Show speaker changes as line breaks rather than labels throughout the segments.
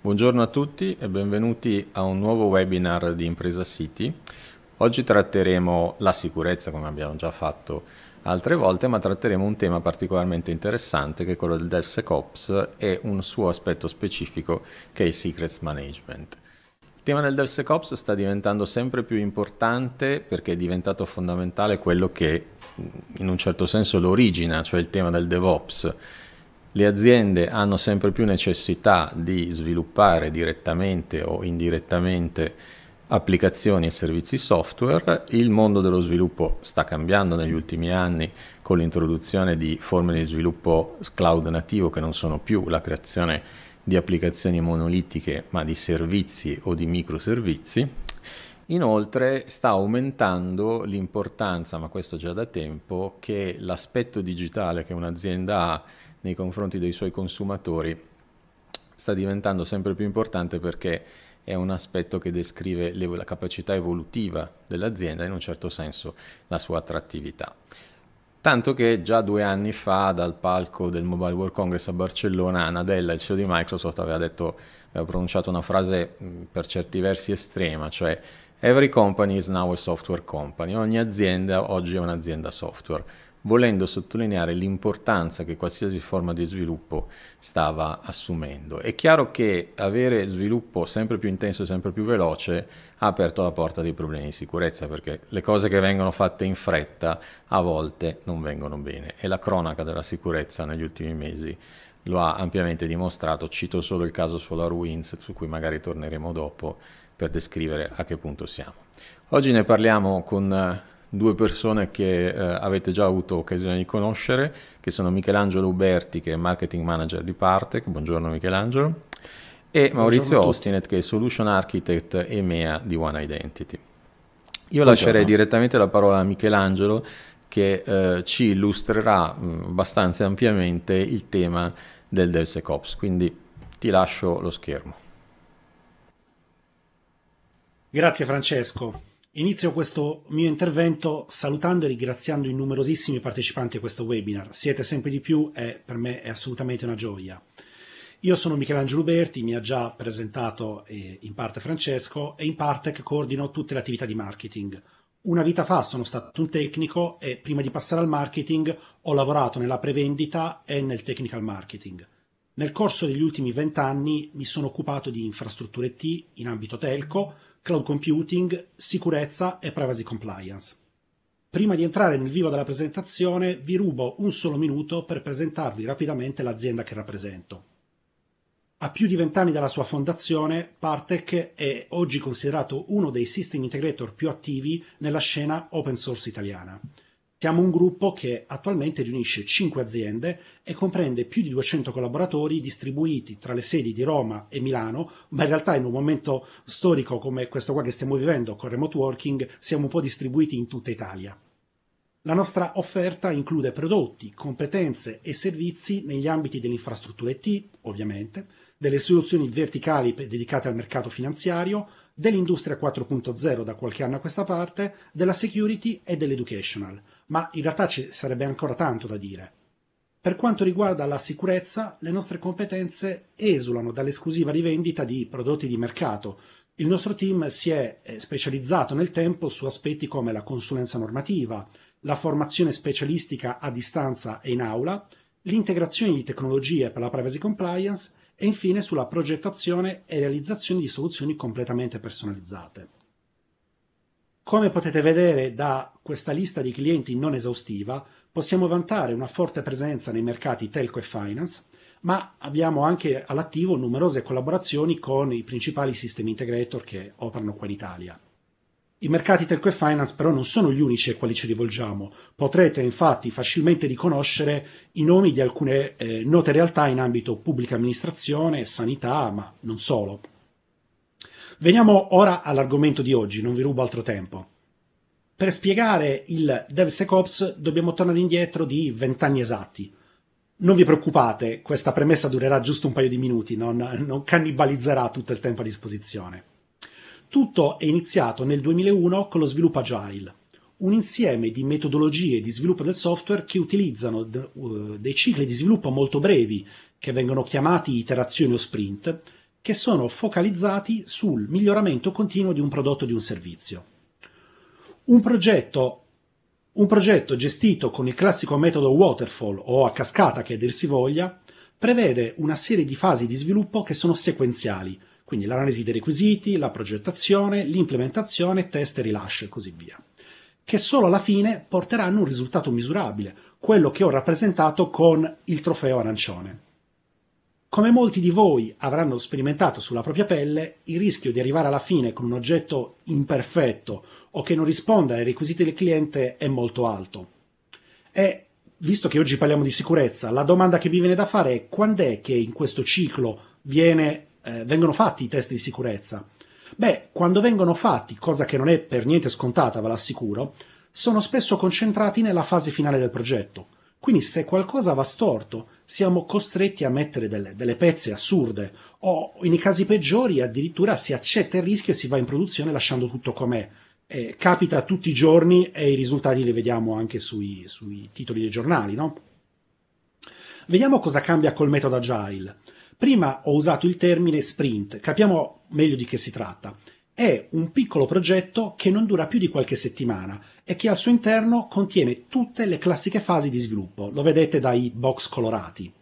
Buongiorno a tutti e benvenuti a un nuovo webinar di Impresa City. Oggi tratteremo la sicurezza, come abbiamo già fatto altre volte, ma tratteremo un tema particolarmente interessante che è quello del DevSecOps e un suo aspetto specifico che è il Secrets Management. Il tema del DevSecOps sta diventando sempre più importante perché è diventato fondamentale quello che in un certo senso lo origina, cioè il tema del DevOps le aziende hanno sempre più necessità di sviluppare direttamente o indirettamente applicazioni e servizi software. Il mondo dello sviluppo sta cambiando negli ultimi anni con l'introduzione di forme di sviluppo cloud nativo che non sono più la creazione di applicazioni monolitiche ma di servizi o di microservizi. Inoltre sta aumentando l'importanza, ma questo già da tempo, che l'aspetto digitale che un'azienda ha nei confronti dei suoi consumatori sta diventando sempre più importante perché è un aspetto che descrive la capacità evolutiva dell'azienda e in un certo senso la sua attrattività. Tanto che già due anni fa dal palco del Mobile World Congress a Barcellona Nadella, il CEO di Microsoft, aveva, detto, aveva pronunciato una frase per certi versi estrema, cioè Every company is now a software company, ogni azienda oggi è un'azienda software volendo sottolineare l'importanza che qualsiasi forma di sviluppo stava assumendo. È chiaro che avere sviluppo sempre più intenso e sempre più veloce ha aperto la porta dei problemi di sicurezza, perché le cose che vengono fatte in fretta a volte non vengono bene e la cronaca della sicurezza negli ultimi mesi lo ha ampiamente dimostrato. Cito solo il caso SolarWinds, su cui magari torneremo dopo per descrivere a che punto siamo. Oggi ne parliamo con due persone che eh, avete già avuto occasione di conoscere, che sono Michelangelo Uberti, che è Marketing Manager di Partec, buongiorno Michelangelo, e Maurizio Ostinet, che è Solution Architect EMEA di One Identity. Io buongiorno. lascerei direttamente la parola a Michelangelo, che eh, ci illustrerà mh, abbastanza ampiamente il tema del DevSecOps, quindi ti lascio lo schermo.
Grazie Francesco. Inizio questo mio intervento salutando e ringraziando i numerosissimi partecipanti a questo webinar. Siete sempre di più e per me è assolutamente una gioia. Io sono Michelangelo Berti, mi ha già presentato eh, in parte Francesco e in parte che coordino tutte le attività di marketing. Una vita fa sono stato un tecnico e prima di passare al marketing ho lavorato nella prevendita e nel technical marketing. Nel corso degli ultimi vent'anni mi sono occupato di infrastrutture T in ambito telco, cloud computing, sicurezza e privacy compliance. Prima di entrare nel vivo della presentazione vi rubo un solo minuto per presentarvi rapidamente l'azienda che rappresento. A più di vent'anni dalla sua fondazione, Partec è oggi considerato uno dei system integrator più attivi nella scena open source italiana. Siamo un gruppo che attualmente riunisce 5 aziende e comprende più di 200 collaboratori distribuiti tra le sedi di Roma e Milano, ma in realtà in un momento storico come questo qua che stiamo vivendo con remote working siamo un po' distribuiti in tutta Italia. La nostra offerta include prodotti, competenze e servizi negli ambiti delle infrastrutture T, ovviamente, delle soluzioni verticali dedicate al mercato finanziario, dell'industria 4.0 da qualche anno a questa parte, della security e dell'educational ma in realtà ci sarebbe ancora tanto da dire. Per quanto riguarda la sicurezza, le nostre competenze esulano dall'esclusiva rivendita di prodotti di mercato. Il nostro team si è eh, specializzato nel tempo su aspetti come la consulenza normativa, la formazione specialistica a distanza e in aula, l'integrazione di tecnologie per la privacy compliance e infine sulla progettazione e realizzazione di soluzioni completamente personalizzate. Come potete vedere da questa lista di clienti non esaustiva, possiamo vantare una forte presenza nei mercati telco e finance, ma abbiamo anche all'attivo numerose collaborazioni con i principali system integrator che operano qua in Italia. I mercati telco e finance però non sono gli unici ai quali ci rivolgiamo. Potrete infatti facilmente riconoscere i nomi di alcune eh, note realtà in ambito pubblica amministrazione, sanità, ma non solo. Veniamo ora all'argomento di oggi, non vi rubo altro tempo. Per spiegare il DevSecOps dobbiamo tornare indietro di vent'anni esatti. Non vi preoccupate, questa premessa durerà giusto un paio di minuti, non, non cannibalizzerà tutto il tempo a disposizione. Tutto è iniziato nel 2001 con lo sviluppo agile, un insieme di metodologie di sviluppo del software che utilizzano uh, dei cicli di sviluppo molto brevi, che vengono chiamati iterazioni o sprint, che sono focalizzati sul miglioramento continuo di un prodotto o di un servizio. Un progetto, un progetto gestito con il classico metodo waterfall o a cascata che dir si voglia, prevede una serie di fasi di sviluppo che sono sequenziali, quindi l'analisi dei requisiti, la progettazione, l'implementazione, test e rilascio e così via, che solo alla fine porteranno un risultato misurabile, quello che ho rappresentato con il trofeo arancione. Come molti di voi avranno sperimentato sulla propria pelle, il rischio di arrivare alla fine con un oggetto imperfetto o che non risponda ai requisiti del cliente è molto alto. E, visto che oggi parliamo di sicurezza, la domanda che mi viene da fare è quando è che in questo ciclo viene, eh, vengono fatti i test di sicurezza? Beh, quando vengono fatti, cosa che non è per niente scontata, ve l'assicuro, sono spesso concentrati nella fase finale del progetto quindi se qualcosa va storto, siamo costretti a mettere delle, delle pezze assurde o in casi peggiori addirittura si accetta il rischio e si va in produzione lasciando tutto com'è. Eh, capita tutti i giorni e i risultati li vediamo anche sui, sui titoli dei giornali, no? Vediamo cosa cambia col metodo Agile. Prima ho usato il termine sprint, capiamo meglio di che si tratta è un piccolo progetto che non dura più di qualche settimana e che al suo interno contiene tutte le classiche fasi di sviluppo, lo vedete dai box colorati.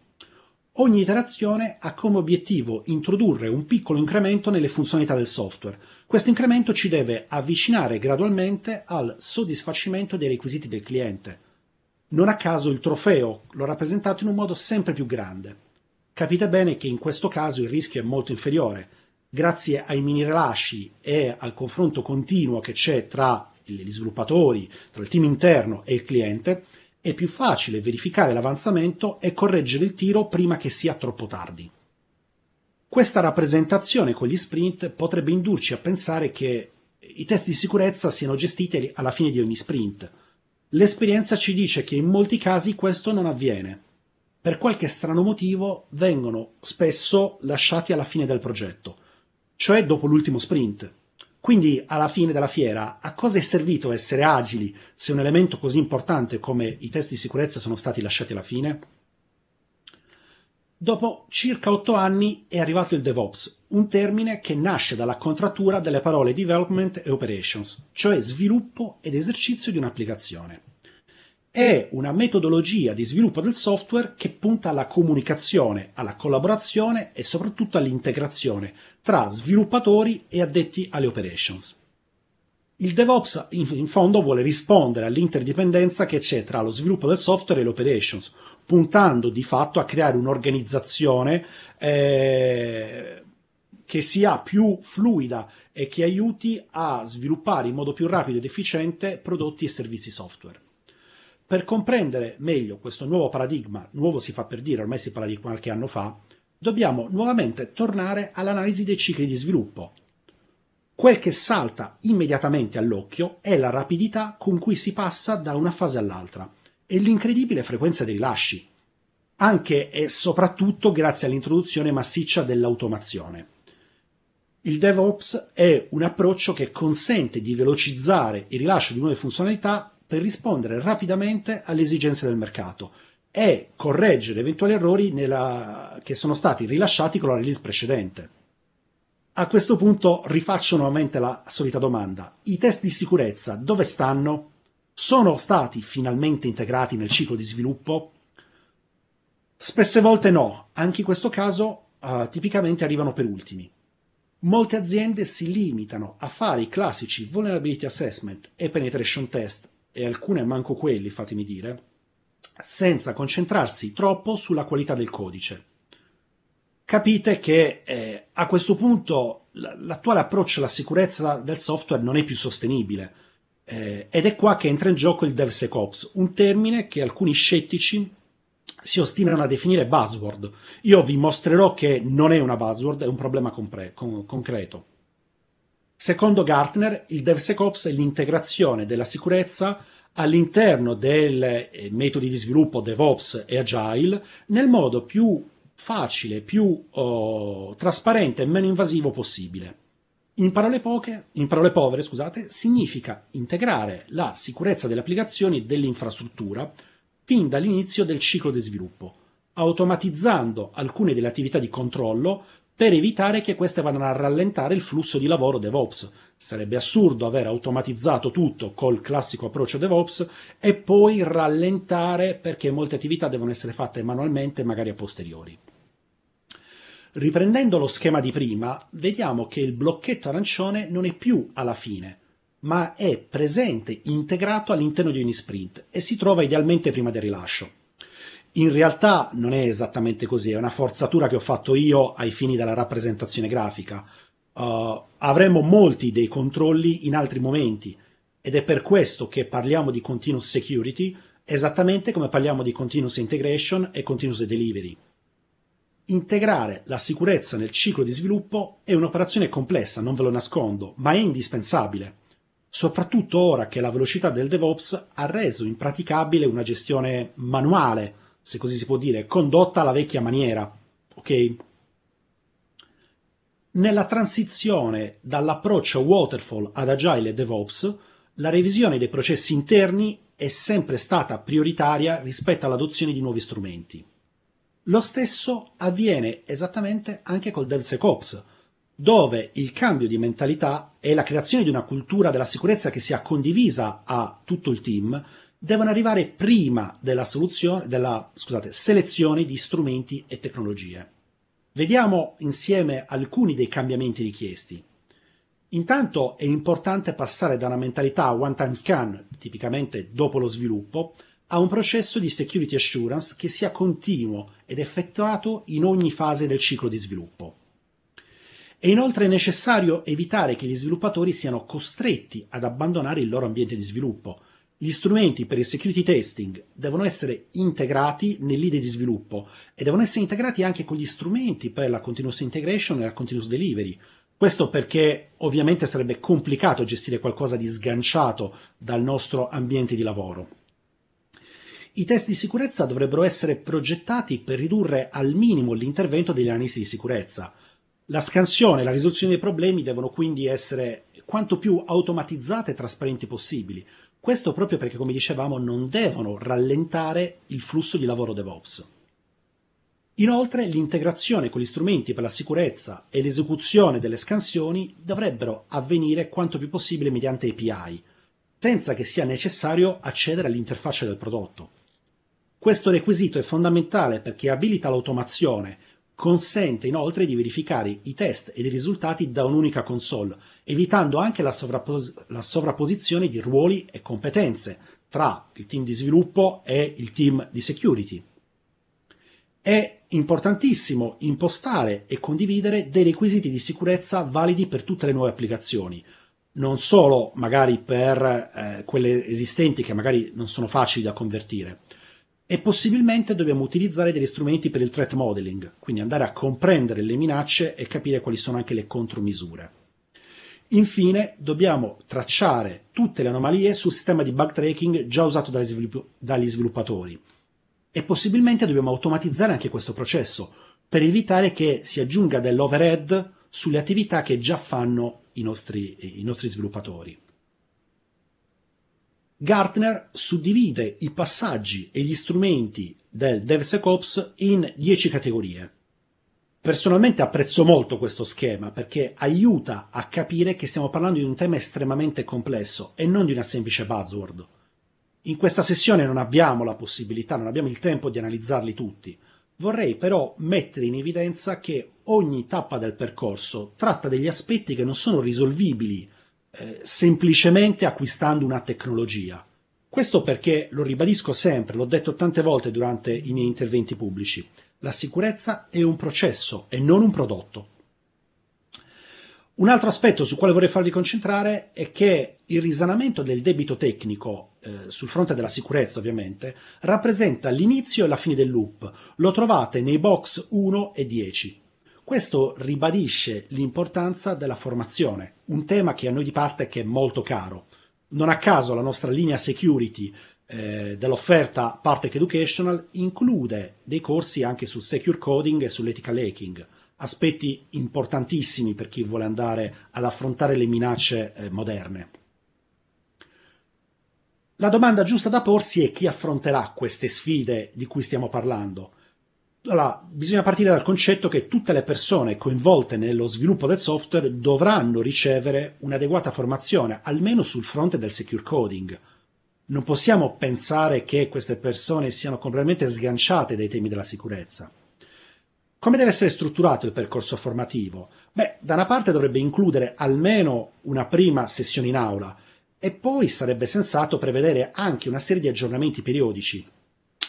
Ogni iterazione ha come obiettivo introdurre un piccolo incremento nelle funzionalità del software. Questo incremento ci deve avvicinare gradualmente al soddisfacimento dei requisiti del cliente. Non a caso il trofeo l'ho rappresentato in un modo sempre più grande. Capite bene che in questo caso il rischio è molto inferiore, grazie ai mini rilasci e al confronto continuo che c'è tra gli sviluppatori, tra il team interno e il cliente, è più facile verificare l'avanzamento e correggere il tiro prima che sia troppo tardi. Questa rappresentazione con gli sprint potrebbe indurci a pensare che i test di sicurezza siano gestiti alla fine di ogni sprint. L'esperienza ci dice che in molti casi questo non avviene. Per qualche strano motivo vengono spesso lasciati alla fine del progetto cioè dopo l'ultimo sprint. Quindi alla fine della fiera a cosa è servito essere agili se un elemento così importante come i test di sicurezza sono stati lasciati alla fine? Dopo circa otto anni è arrivato il DevOps, un termine che nasce dalla contrattura delle parole development e operations, cioè sviluppo ed esercizio di un'applicazione è una metodologia di sviluppo del software che punta alla comunicazione, alla collaborazione e soprattutto all'integrazione tra sviluppatori e addetti alle operations. Il DevOps in, fondo vuole rispondere all'interdipendenza che c'è tra lo sviluppo del software e le operations, puntando di fatto a creare un'organizzazione eh, che sia più fluida e che aiuti a sviluppare in modo più rapido ed efficiente prodotti e servizi software. Per comprendere meglio questo nuovo paradigma, nuovo si fa per dire, ormai si parla di qualche anno fa, dobbiamo nuovamente tornare all'analisi dei cicli di sviluppo. Quel che salta immediatamente all'occhio è la rapidità con cui si passa da una fase all'altra e l'incredibile frequenza dei rilasci, anche e soprattutto grazie all'introduzione massiccia dell'automazione. Il DevOps è un approccio che consente di velocizzare il rilascio di nuove funzionalità per rispondere rapidamente alle esigenze del mercato e correggere eventuali errori nella... che sono stati rilasciati con la release precedente. A questo punto rifaccio nuovamente la solita domanda. I test di sicurezza dove stanno? Sono stati finalmente integrati nel ciclo di sviluppo? Spesse volte no, anche in questo caso uh, tipicamente arrivano per ultimi. Molte aziende si limitano a fare i classici vulnerability assessment e penetration test e alcune manco quelli, fatemi dire, senza concentrarsi troppo sulla qualità del codice. Capite che eh, a questo punto l'attuale approccio alla sicurezza del software non è più sostenibile eh, ed è qua che entra in gioco il DevSecOps, un termine che alcuni scettici si ostinano a definire buzzword. Io vi mostrerò che non è una buzzword, è un problema compre- con- concreto. Secondo Gartner, il DevSecOps è l'integrazione della sicurezza all'interno dei eh, metodi di sviluppo DevOps e Agile nel modo più facile, più oh, trasparente e meno invasivo possibile. In parole, poche, in parole povere, scusate, significa integrare la sicurezza delle applicazioni e dell'infrastruttura fin dall'inizio del ciclo di sviluppo, automatizzando alcune delle attività di controllo per evitare che queste vadano a rallentare il flusso di lavoro DevOps. Sarebbe assurdo aver automatizzato tutto col classico approccio DevOps e poi rallentare perché molte attività devono essere fatte manualmente, magari a posteriori. Riprendendo lo schema di prima, vediamo che il blocchetto arancione non è più alla fine, ma è presente, integrato all'interno di ogni sprint e si trova idealmente prima del rilascio. In realtà non è esattamente così, è una forzatura che ho fatto io ai fini della rappresentazione grafica. Uh, avremo molti dei controlli in altri momenti ed è per questo che parliamo di continuous security esattamente come parliamo di continuous integration e continuous delivery. Integrare la sicurezza nel ciclo di sviluppo è un'operazione complessa, non ve lo nascondo, ma è indispensabile, soprattutto ora che la velocità del DevOps ha reso impraticabile una gestione manuale se così si può dire, condotta alla vecchia maniera. Ok? Nella transizione dall'approccio waterfall ad agile e DevOps, la revisione dei processi interni è sempre stata prioritaria rispetto all'adozione di nuovi strumenti. Lo stesso avviene esattamente anche col DevSecOps, dove il cambio di mentalità e la creazione di una cultura della sicurezza che sia condivisa a tutto il team devono arrivare prima della, della scusate, selezione di strumenti e tecnologie. Vediamo insieme alcuni dei cambiamenti richiesti. Intanto è importante passare da una mentalità one time scan, tipicamente dopo lo sviluppo, a un processo di security assurance che sia continuo ed effettuato in ogni fase del ciclo di sviluppo. È inoltre necessario evitare che gli sviluppatori siano costretti ad abbandonare il loro ambiente di sviluppo, gli strumenti per il security testing devono essere integrati nell'idea di sviluppo e devono essere integrati anche con gli strumenti per la continuous integration e la continuous delivery. Questo perché ovviamente sarebbe complicato gestire qualcosa di sganciato dal nostro ambiente di lavoro. I test di sicurezza dovrebbero essere progettati per ridurre al minimo l'intervento degli analisti di sicurezza. La scansione e la risoluzione dei problemi devono quindi essere quanto più automatizzate e trasparenti possibili, questo proprio perché, come dicevamo, non devono rallentare il flusso di lavoro DevOps. Inoltre, l'integrazione con gli strumenti per la sicurezza e l'esecuzione delle scansioni dovrebbero avvenire quanto più possibile mediante API, senza che sia necessario accedere all'interfaccia del prodotto. Questo requisito è fondamentale perché abilita l'automazione Consente inoltre di verificare i test ed i risultati da un'unica console, evitando anche la, sovrappos- la sovrapposizione di ruoli e competenze tra il team di sviluppo e il team di security. È importantissimo impostare e condividere dei requisiti di sicurezza validi per tutte le nuove applicazioni, non solo magari per eh, quelle esistenti che magari non sono facili da convertire, e possibilmente dobbiamo utilizzare degli strumenti per il threat modeling, quindi andare a comprendere le minacce e capire quali sono anche le contromisure. Infine, dobbiamo tracciare tutte le anomalie sul sistema di bug tracking già usato dagli, svilupp- dagli sviluppatori e possibilmente dobbiamo automatizzare anche questo processo per evitare che si aggiunga dell'overhead sulle attività che già fanno i nostri, i nostri sviluppatori. Gartner suddivide i passaggi e gli strumenti del DevSecOps in 10 categorie. Personalmente apprezzo molto questo schema perché aiuta a capire che stiamo parlando di un tema estremamente complesso e non di una semplice buzzword. In questa sessione non abbiamo la possibilità, non abbiamo il tempo di analizzarli tutti. Vorrei però mettere in evidenza che ogni tappa del percorso tratta degli aspetti che non sono risolvibili eh, semplicemente acquistando una tecnologia. Questo perché, lo ribadisco sempre, l'ho detto tante volte durante i miei interventi pubblici, la sicurezza è un processo e non un prodotto. Un altro aspetto sul quale vorrei farvi concentrare è che il risanamento del debito tecnico, eh, sul fronte della sicurezza ovviamente, rappresenta l'inizio e la fine del loop. Lo trovate nei box 1 e 10. Questo ribadisce l'importanza della formazione, un tema che a noi di parte è molto caro. Non a caso la nostra linea security eh, dell'offerta Partech Educational include dei corsi anche su secure coding e sull'ethical hacking, aspetti importantissimi per chi vuole andare ad affrontare le minacce eh, moderne. La domanda giusta da porsi è chi affronterà queste sfide di cui stiamo parlando. Allora, bisogna partire dal concetto che tutte le persone coinvolte nello sviluppo del software dovranno ricevere un'adeguata formazione, almeno sul fronte del secure coding. Non possiamo pensare che queste persone siano completamente sganciate dai temi della sicurezza. Come deve essere strutturato il percorso formativo? Beh, da una parte dovrebbe includere almeno una prima sessione in aula e poi sarebbe sensato prevedere anche una serie di aggiornamenti periodici.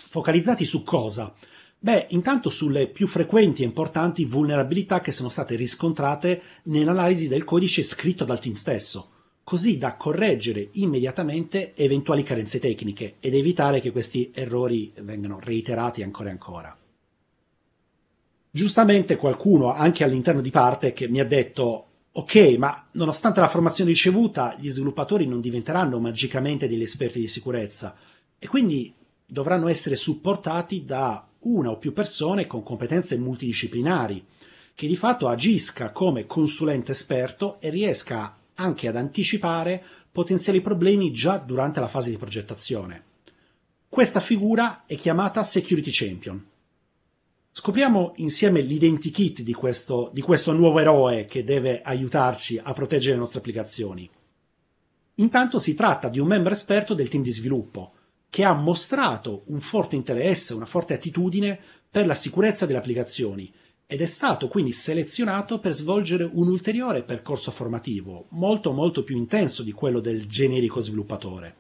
Focalizzati su cosa? Beh, intanto sulle più frequenti e importanti vulnerabilità che sono state riscontrate nell'analisi del codice scritto dal team stesso, così da correggere immediatamente eventuali carenze tecniche ed evitare che questi errori vengano reiterati ancora e ancora. Giustamente qualcuno, anche all'interno di parte, che mi ha detto ok, ma nonostante la formazione ricevuta, gli sviluppatori non diventeranno magicamente degli esperti di sicurezza e quindi dovranno essere supportati da una o più persone con competenze multidisciplinari, che di fatto agisca come consulente esperto e riesca anche ad anticipare potenziali problemi già durante la fase di progettazione. Questa figura è chiamata Security Champion. Scopriamo insieme l'identikit di questo, di questo nuovo eroe che deve aiutarci a proteggere le nostre applicazioni. Intanto si tratta di un membro esperto del team di sviluppo, che ha mostrato un forte interesse, una forte attitudine per la sicurezza delle applicazioni ed è stato quindi selezionato per svolgere un ulteriore percorso formativo, molto molto più intenso di quello del generico sviluppatore.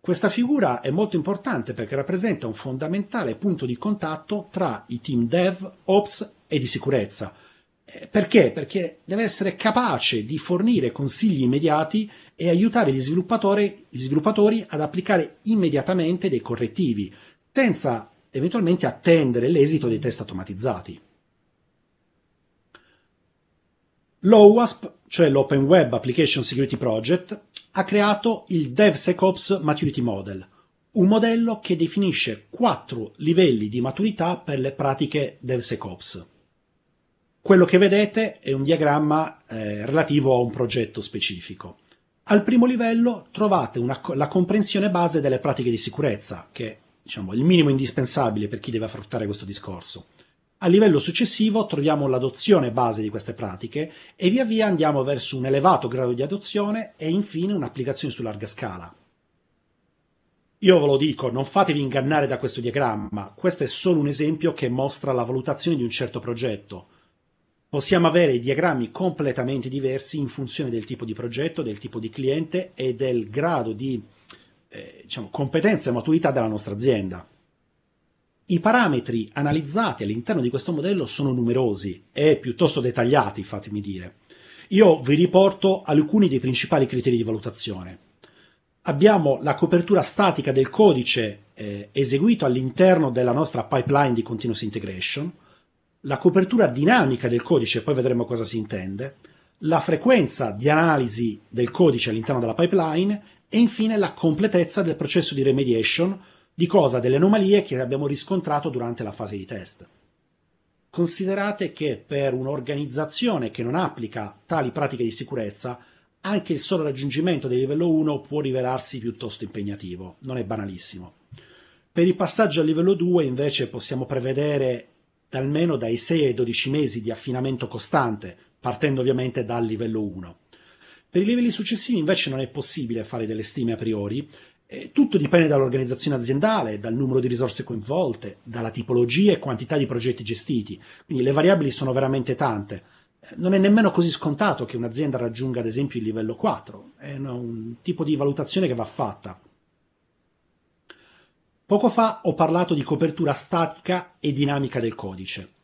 Questa figura è molto importante perché rappresenta un fondamentale punto di contatto tra i team dev, ops e di sicurezza. Eh, perché? Perché deve essere capace di fornire consigli immediati e aiutare gli sviluppatori, gli sviluppatori ad applicare immediatamente dei correttivi, senza eventualmente attendere l'esito dei test automatizzati. L'OWASP, cioè l'Open Web Application Security Project, ha creato il DevSecOps Maturity Model, un modello che definisce quattro livelli di maturità per le pratiche DevSecOps. Quello che vedete è un diagramma eh, relativo a un progetto specifico. Al primo livello trovate una, la comprensione base delle pratiche di sicurezza, che è diciamo, il minimo indispensabile per chi deve affrontare questo discorso. A livello successivo troviamo l'adozione base di queste pratiche e via via andiamo verso un elevato grado di adozione e infine un'applicazione su larga scala. Io ve lo dico, non fatevi ingannare da questo diagramma, questo è solo un esempio che mostra la valutazione di un certo progetto possiamo avere diagrammi completamente diversi in funzione del tipo di progetto, del tipo di cliente e del grado di eh, diciamo, competenza e maturità della nostra azienda. I parametri analizzati all'interno di questo modello sono numerosi e piuttosto dettagliati, fatemi dire. Io vi riporto alcuni dei principali criteri di valutazione. Abbiamo la copertura statica del codice eh, eseguito all'interno della nostra pipeline di continuous integration, la copertura dinamica del codice, poi vedremo cosa si intende, la frequenza di analisi del codice all'interno della pipeline e infine la completezza del processo di remediation di cosa delle anomalie che abbiamo riscontrato durante la fase di test. Considerate che per un'organizzazione che non applica tali pratiche di sicurezza, anche il solo raggiungimento del livello 1 può rivelarsi piuttosto impegnativo, non è banalissimo. Per il passaggio al livello 2 invece possiamo prevedere almeno dai 6 ai 12 mesi di affinamento costante, partendo ovviamente dal livello 1. Per i livelli successivi invece non è possibile fare delle stime a priori, tutto dipende dall'organizzazione aziendale, dal numero di risorse coinvolte, dalla tipologia e quantità di progetti gestiti, quindi le variabili sono veramente tante. Non è nemmeno così scontato che un'azienda raggiunga ad esempio il livello 4, è un tipo di valutazione che va fatta. Poco fa ho parlato di copertura statica e dinamica del codice.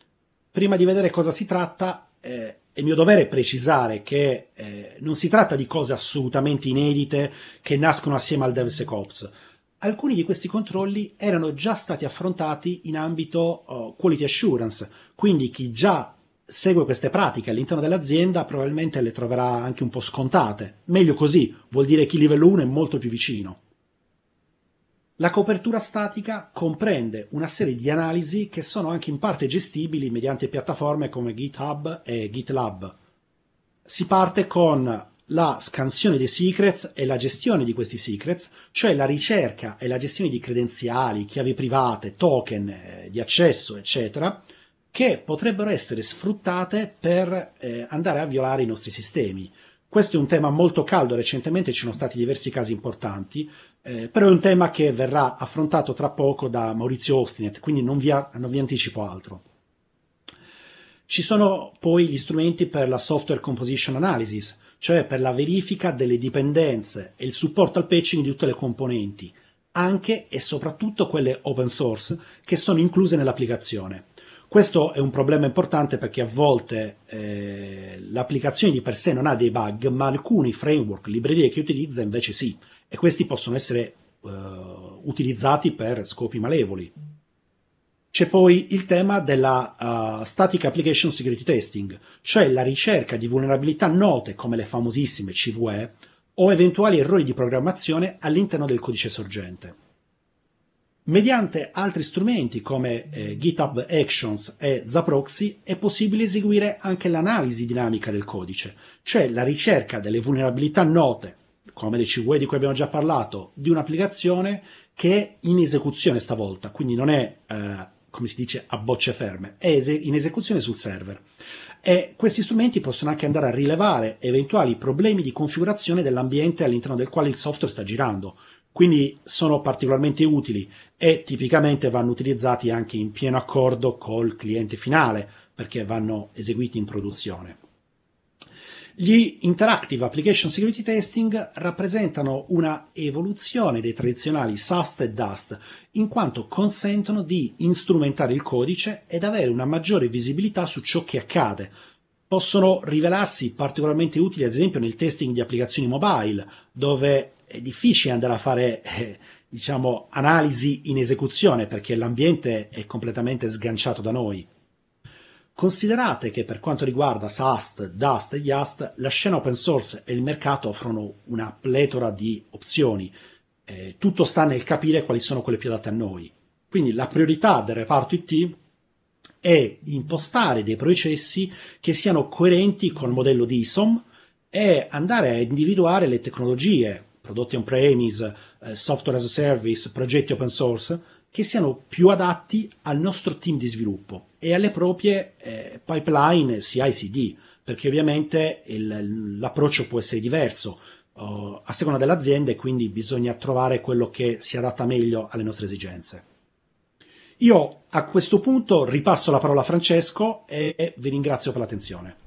Prima di vedere cosa si tratta, eh, è mio dovere precisare che eh, non si tratta di cose assolutamente inedite che nascono assieme al DevSecOps. Alcuni di questi controlli erano già stati affrontati in ambito uh, quality assurance, quindi chi già segue queste pratiche all'interno dell'azienda probabilmente le troverà anche un po' scontate. Meglio così, vuol dire che il livello 1 è molto più vicino. La copertura statica comprende una serie di analisi che sono anche in parte gestibili mediante piattaforme come GitHub e GitLab. Si parte con la scansione dei secrets e la gestione di questi secrets, cioè la ricerca e la gestione di credenziali, chiavi private, token eh, di accesso, eccetera, che potrebbero essere sfruttate per eh, andare a violare i nostri sistemi. Questo è un tema molto caldo, recentemente ci sono stati diversi casi importanti, eh, però è un tema che verrà affrontato tra poco da Maurizio Ostinet, quindi non vi, non vi anticipo altro. Ci sono poi gli strumenti per la software composition analysis, cioè per la verifica delle dipendenze e il supporto al patching di tutte le componenti, anche e soprattutto quelle open source che sono incluse nell'applicazione. Questo è un problema importante perché a volte eh, l'applicazione di per sé non ha dei bug, ma alcuni framework, librerie che utilizza invece sì, e questi possono essere uh, utilizzati per scopi malevoli. C'è poi il tema della uh, Static Application Security Testing, cioè la ricerca di vulnerabilità note come le famosissime CVE o eventuali errori di programmazione all'interno del codice sorgente. Mediante altri strumenti come eh, GitHub Actions e Zaproxy è possibile eseguire anche l'analisi dinamica del codice, cioè la ricerca delle vulnerabilità note, come le CVE di cui abbiamo già parlato, di un'applicazione che è in esecuzione stavolta, quindi non è, eh, come si dice, a bocce ferme, è in esecuzione sul server. E questi strumenti possono anche andare a rilevare eventuali problemi di configurazione dell'ambiente all'interno del quale il software sta girando, quindi sono particolarmente utili e tipicamente vanno utilizzati anche in pieno accordo col cliente finale perché vanno eseguiti in produzione. Gli Interactive Application Security Testing rappresentano una evoluzione dei tradizionali SAST e DAST, in quanto consentono di instrumentare il codice ed avere una maggiore visibilità su ciò che accade. Possono rivelarsi particolarmente utili, ad esempio, nel testing di applicazioni mobile, dove è difficile andare a fare eh, diciamo analisi in esecuzione perché l'ambiente è completamente sganciato da noi. Considerate che per quanto riguarda SAST, DAST e YAST, la scena open source e il mercato offrono una pletora di opzioni. Eh, tutto sta nel capire quali sono quelle più adatte a noi. Quindi la priorità del reparto IT è impostare dei processi che siano coerenti con il modello di ISOM e andare a individuare le tecnologie prodotti on-premise, eh, software as a service, progetti open source, che siano più adatti al nostro team di sviluppo e alle proprie eh, pipeline CI/CD, perché ovviamente il, l'approccio può essere diverso uh, a seconda dell'azienda e quindi bisogna trovare quello che si adatta meglio alle nostre esigenze. Io a questo punto ripasso la parola a Francesco e vi ringrazio per l'attenzione.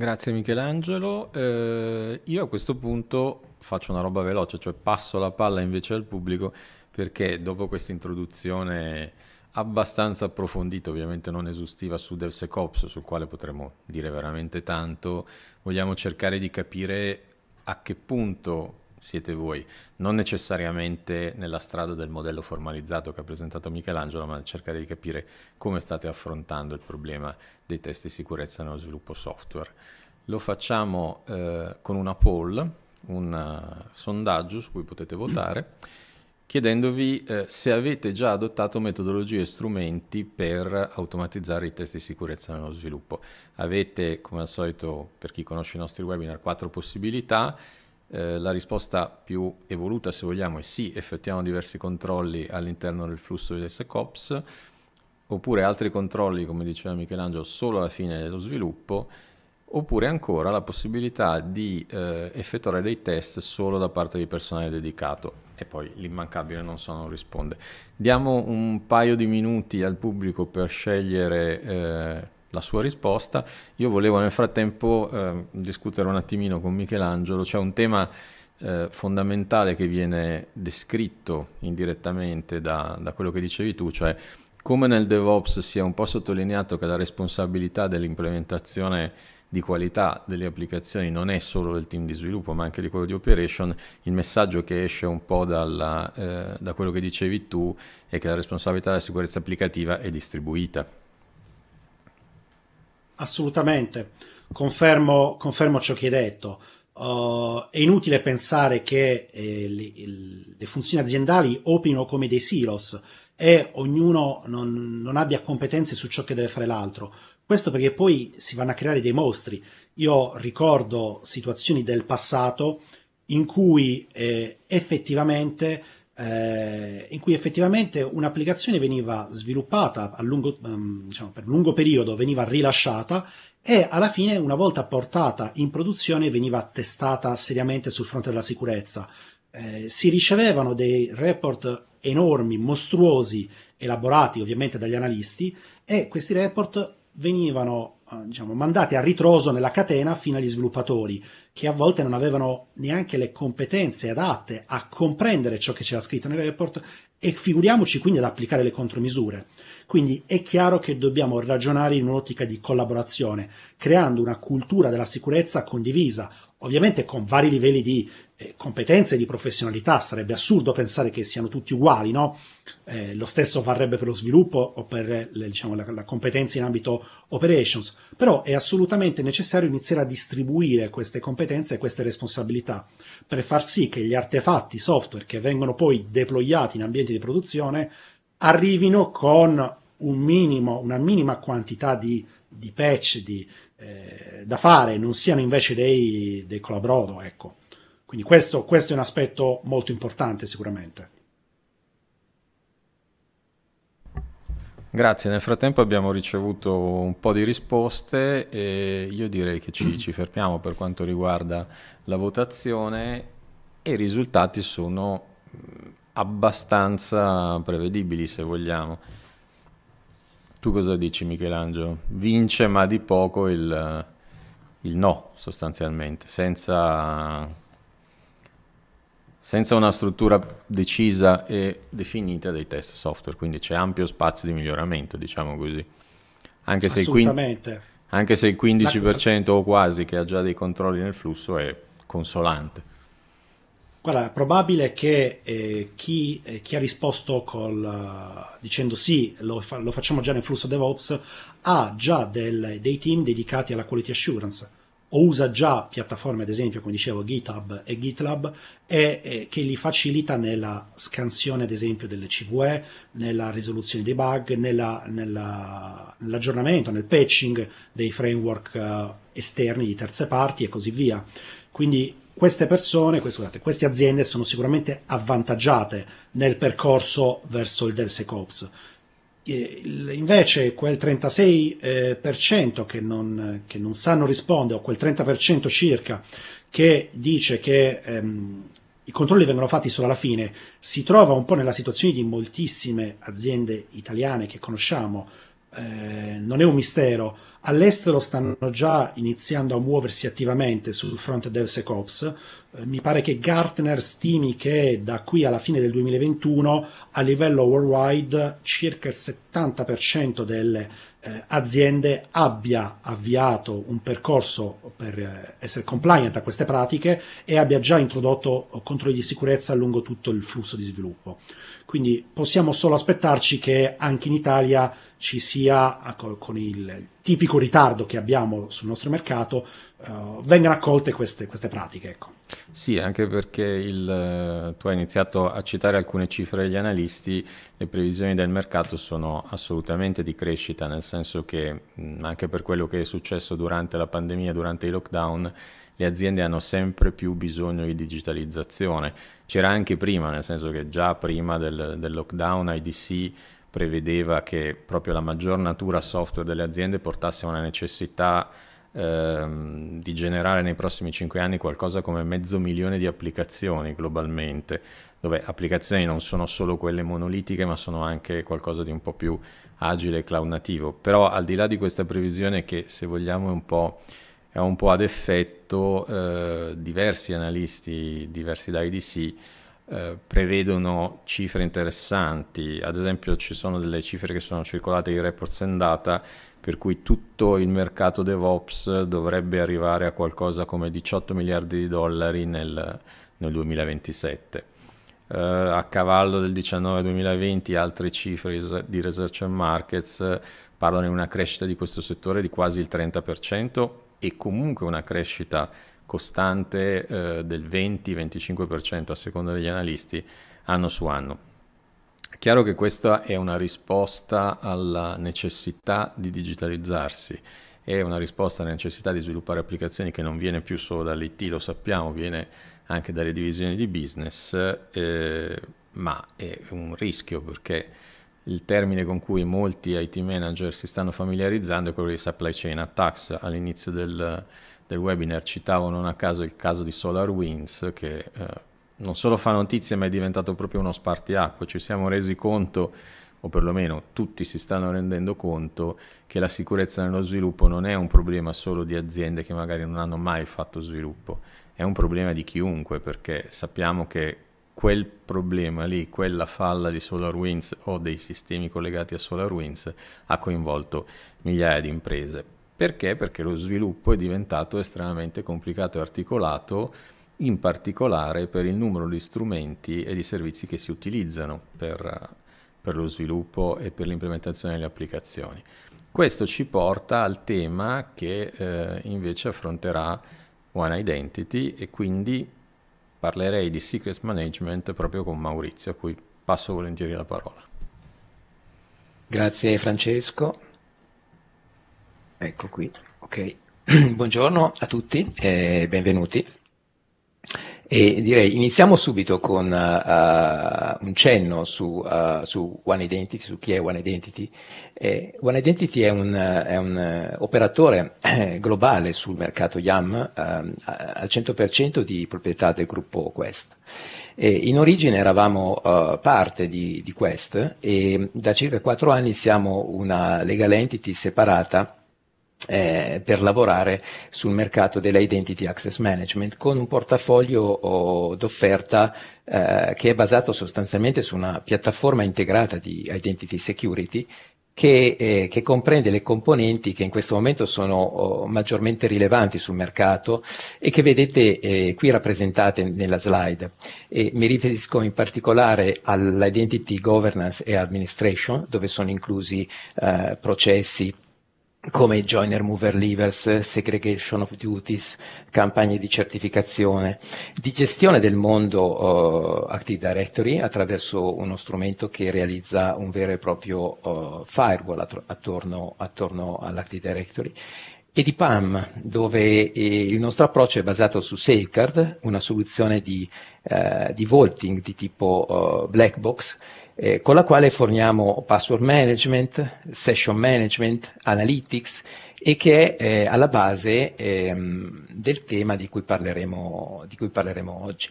Grazie Michelangelo. Eh, io a questo punto faccio una roba veloce, cioè passo la palla invece al pubblico perché dopo questa introduzione abbastanza approfondita, ovviamente non esaustiva su DevSecOps, sul quale potremmo dire veramente tanto, vogliamo cercare di capire a che punto siete voi, non necessariamente nella strada del modello formalizzato che ha presentato Michelangelo, ma cercare di capire come state affrontando il problema dei test di sicurezza nello sviluppo software. Lo facciamo eh, con una poll, un uh, sondaggio su cui potete votare, chiedendovi eh, se avete già adottato metodologie e strumenti per automatizzare i test di sicurezza nello sviluppo. Avete, come al solito, per chi conosce i nostri webinar, quattro possibilità eh, la risposta più evoluta, se vogliamo, è sì, effettuiamo diversi controlli all'interno del flusso di SecOps, oppure altri controlli, come diceva Michelangelo, solo alla fine dello sviluppo, oppure ancora la possibilità di eh, effettuare dei test solo da parte di personale dedicato e poi l'immancabile non so non risponde. Diamo un paio di minuti al pubblico per scegliere eh, la sua risposta. Io volevo nel frattempo eh, discutere un attimino con Michelangelo, c'è un tema eh, fondamentale che viene descritto indirettamente da, da quello che dicevi tu, cioè come nel DevOps sia un po' sottolineato che la responsabilità dell'implementazione di qualità delle applicazioni non è solo del team di sviluppo ma anche di quello di operation, il messaggio che esce un po' dalla, eh, da quello che dicevi tu è che la responsabilità della sicurezza applicativa è distribuita.
Assolutamente, confermo, confermo ciò che hai detto. Uh, è inutile pensare che eh, le, le, funzioni aziendali opinino come dei silos e ognuno non, non, abbia competenze su ciò che deve fare l'altro. Questo perché poi si vanno a creare dei mostri. Io ricordo situazioni del passato in cui eh, effettivamente eh, in cui effettivamente un'applicazione veniva sviluppata lungo, um, diciamo, per lungo periodo, veniva rilasciata e alla fine, una volta portata in produzione, veniva testata seriamente sul fronte della sicurezza. Eh, si ricevevano dei report enormi, mostruosi, elaborati ovviamente dagli analisti, e questi report venivano eh, diciamo, mandati a ritroso nella catena fino agli sviluppatori, che a volte non avevano neanche le competenze adatte a comprendere ciò che c'era scritto nel report e figuriamoci quindi ad applicare le contromisure. Quindi è chiaro che dobbiamo ragionare in un'ottica di collaborazione, creando una cultura della sicurezza condivisa, ovviamente con vari livelli di eh, competenze e di professionalità. Sarebbe assurdo pensare che siano tutti uguali, no? Eh, lo stesso varrebbe per lo sviluppo o per le, diciamo, la, la, competenza in ambito operations, però è assolutamente necessario iniziare a distribuire queste competenze e queste responsabilità per far sì che gli artefatti software che vengono poi deployati in ambienti di produzione arrivino con un minimo, una minima quantità di, di patch di, eh, da fare, non siano invece dei, dei colabrodo, ecco. Quindi questo, questo è un aspetto molto importante sicuramente.
Grazie, nel frattempo abbiamo ricevuto un po' di risposte e io direi che ci, ci fermiamo per quanto riguarda la votazione e i risultati sono abbastanza prevedibili se vogliamo. Tu cosa dici Michelangelo? Vince ma di poco il, il no sostanzialmente, senza senza una struttura decisa e definita dei test software, quindi c'è ampio spazio di miglioramento, diciamo così. Anche se, il, 15, anche se il 15% o quasi che ha già dei controlli nel flusso è consolante.
Guarda, è probabile che eh, chi, eh, chi, ha risposto col, uh, dicendo sì, lo, fa, lo, facciamo già nel flusso DevOps, ha già del, dei team dedicati alla quality assurance o usa già piattaforme, ad esempio, come dicevo, GitHub e GitLab, e, e, che gli facilita nella scansione, ad esempio, delle CVE, nella risoluzione dei bug, nella, nella, nell'aggiornamento, nel patching dei framework uh, esterni di terze parti e così via. Quindi queste persone, scusate, queste aziende sono sicuramente avvantaggiate nel percorso verso il DevSecOps invece quel 36% eh, che, non, che non sanno rispondere, o quel 30% circa che dice che ehm, i controlli vengono fatti solo alla fine, si trova un po' nella situazione di moltissime aziende italiane che conosciamo, eh, non è un mistero, all'estero stanno già iniziando a muoversi attivamente sul fronte DevSecOps. Eh, mi pare che Gartner stimi che da qui alla fine del 2021 a livello worldwide circa il 70% delle eh, aziende abbia avviato un percorso per eh, essere compliant a queste pratiche e abbia già introdotto controlli di sicurezza lungo tutto il flusso di sviluppo. Quindi possiamo solo aspettarci che anche in Italia ci sia, con il tipico ritardo che abbiamo sul nostro mercato, uh, vengano accolte queste, queste pratiche. Ecco.
Sì, anche perché il, tu hai iniziato a citare alcune cifre degli analisti, le previsioni del mercato sono assolutamente di crescita, nel senso che anche per quello che è successo durante la pandemia, durante i lockdown, le aziende hanno sempre più bisogno di digitalizzazione. C'era anche prima, nel senso che già prima del, del lockdown IDC prevedeva che proprio la maggior natura software delle aziende portasse a una necessità ehm, di generare nei prossimi cinque anni qualcosa come mezzo milione di applicazioni globalmente, dove applicazioni non sono solo quelle monolitiche, ma sono anche qualcosa di un po' più agile e cloud nativo. Però al di là di questa previsione che se vogliamo è un po', è un po ad effetto, eh, diversi analisti, diversi da IDC, eh, prevedono cifre interessanti, ad esempio ci sono delle cifre che sono circolate in reports and data per cui tutto il mercato DevOps dovrebbe arrivare a qualcosa come 18 miliardi di dollari nel, nel 2027. Uh, eh, a cavallo del 19-2020 altre cifre di Research and Markets parlano di una crescita di questo settore di quasi il 30% e comunque una crescita costante eh, del 20-25% a seconda degli analisti anno su anno. chiaro che questa è una risposta alla necessità di digitalizzarsi, è una risposta alla necessità di sviluppare applicazioni che non viene più solo dall'IT, lo sappiamo, viene anche dalle divisioni di business, eh, ma è un rischio perché il termine con cui molti IT manager si stanno familiarizzando è quello di supply chain attacks. All'inizio del, del webinar citavo non a caso il caso di SolarWinds che eh, non solo fa notizia ma è diventato proprio uno spartiacque. Ci siamo resi conto, o perlomeno tutti si stanno rendendo conto, che la sicurezza nello sviluppo non è un problema solo di aziende che magari non hanno mai fatto sviluppo, è un problema di chiunque perché sappiamo che quel problema lì, quella falla di SolarWinds o dei sistemi collegati a SolarWinds ha coinvolto migliaia di imprese. Perché? Perché lo sviluppo è diventato estremamente complicato e articolato, in particolare per il numero di strumenti e di servizi che si utilizzano per, per lo sviluppo e per l'implementazione delle applicazioni. Questo ci porta al tema che eh, invece affronterà One Identity e quindi parlerei di secret management proprio con Maurizio, a cui passo volentieri la parola.
Grazie Francesco. Ecco qui, ok. Buongiorno a tutti e benvenuti. E direi iniziamo subito con uh, un cenno su, uh, su, One Identity, su chi è One Identity. Eh, One Identity è un, è un uh, operatore globale sul mercato YAM ehm, al 100% di proprietà del gruppo Quest. E in origine eravamo parte di, di Quest e da circa quattro anni siamo una legal entity separata eh, per lavorare sul mercato dell'identity access management con un portafoglio d'offerta eh, che è basato sostanzialmente su una piattaforma integrata di identity security che, eh, che, comprende le componenti che in questo momento sono oh, maggiormente rilevanti sul mercato e che vedete eh, qui rappresentate nella slide. E mi riferisco in particolare all'identity governance e administration, dove sono inclusi eh, processi come joiner mover levers, segregation of duties, campagne di certificazione, di gestione del mondo uh, Active Directory attraverso uno strumento che realizza un vero e proprio uh, firewall attorno, attorno all'Active Directory. E di PAM, dove eh, il nostro approccio è basato su Safeguard, una soluzione di, uh, di vaulting di tipo black box, eh, con la quale forniamo password management, session management, analytics e che è eh, alla base ehm, del tema di cui parleremo, di cui parleremo oggi.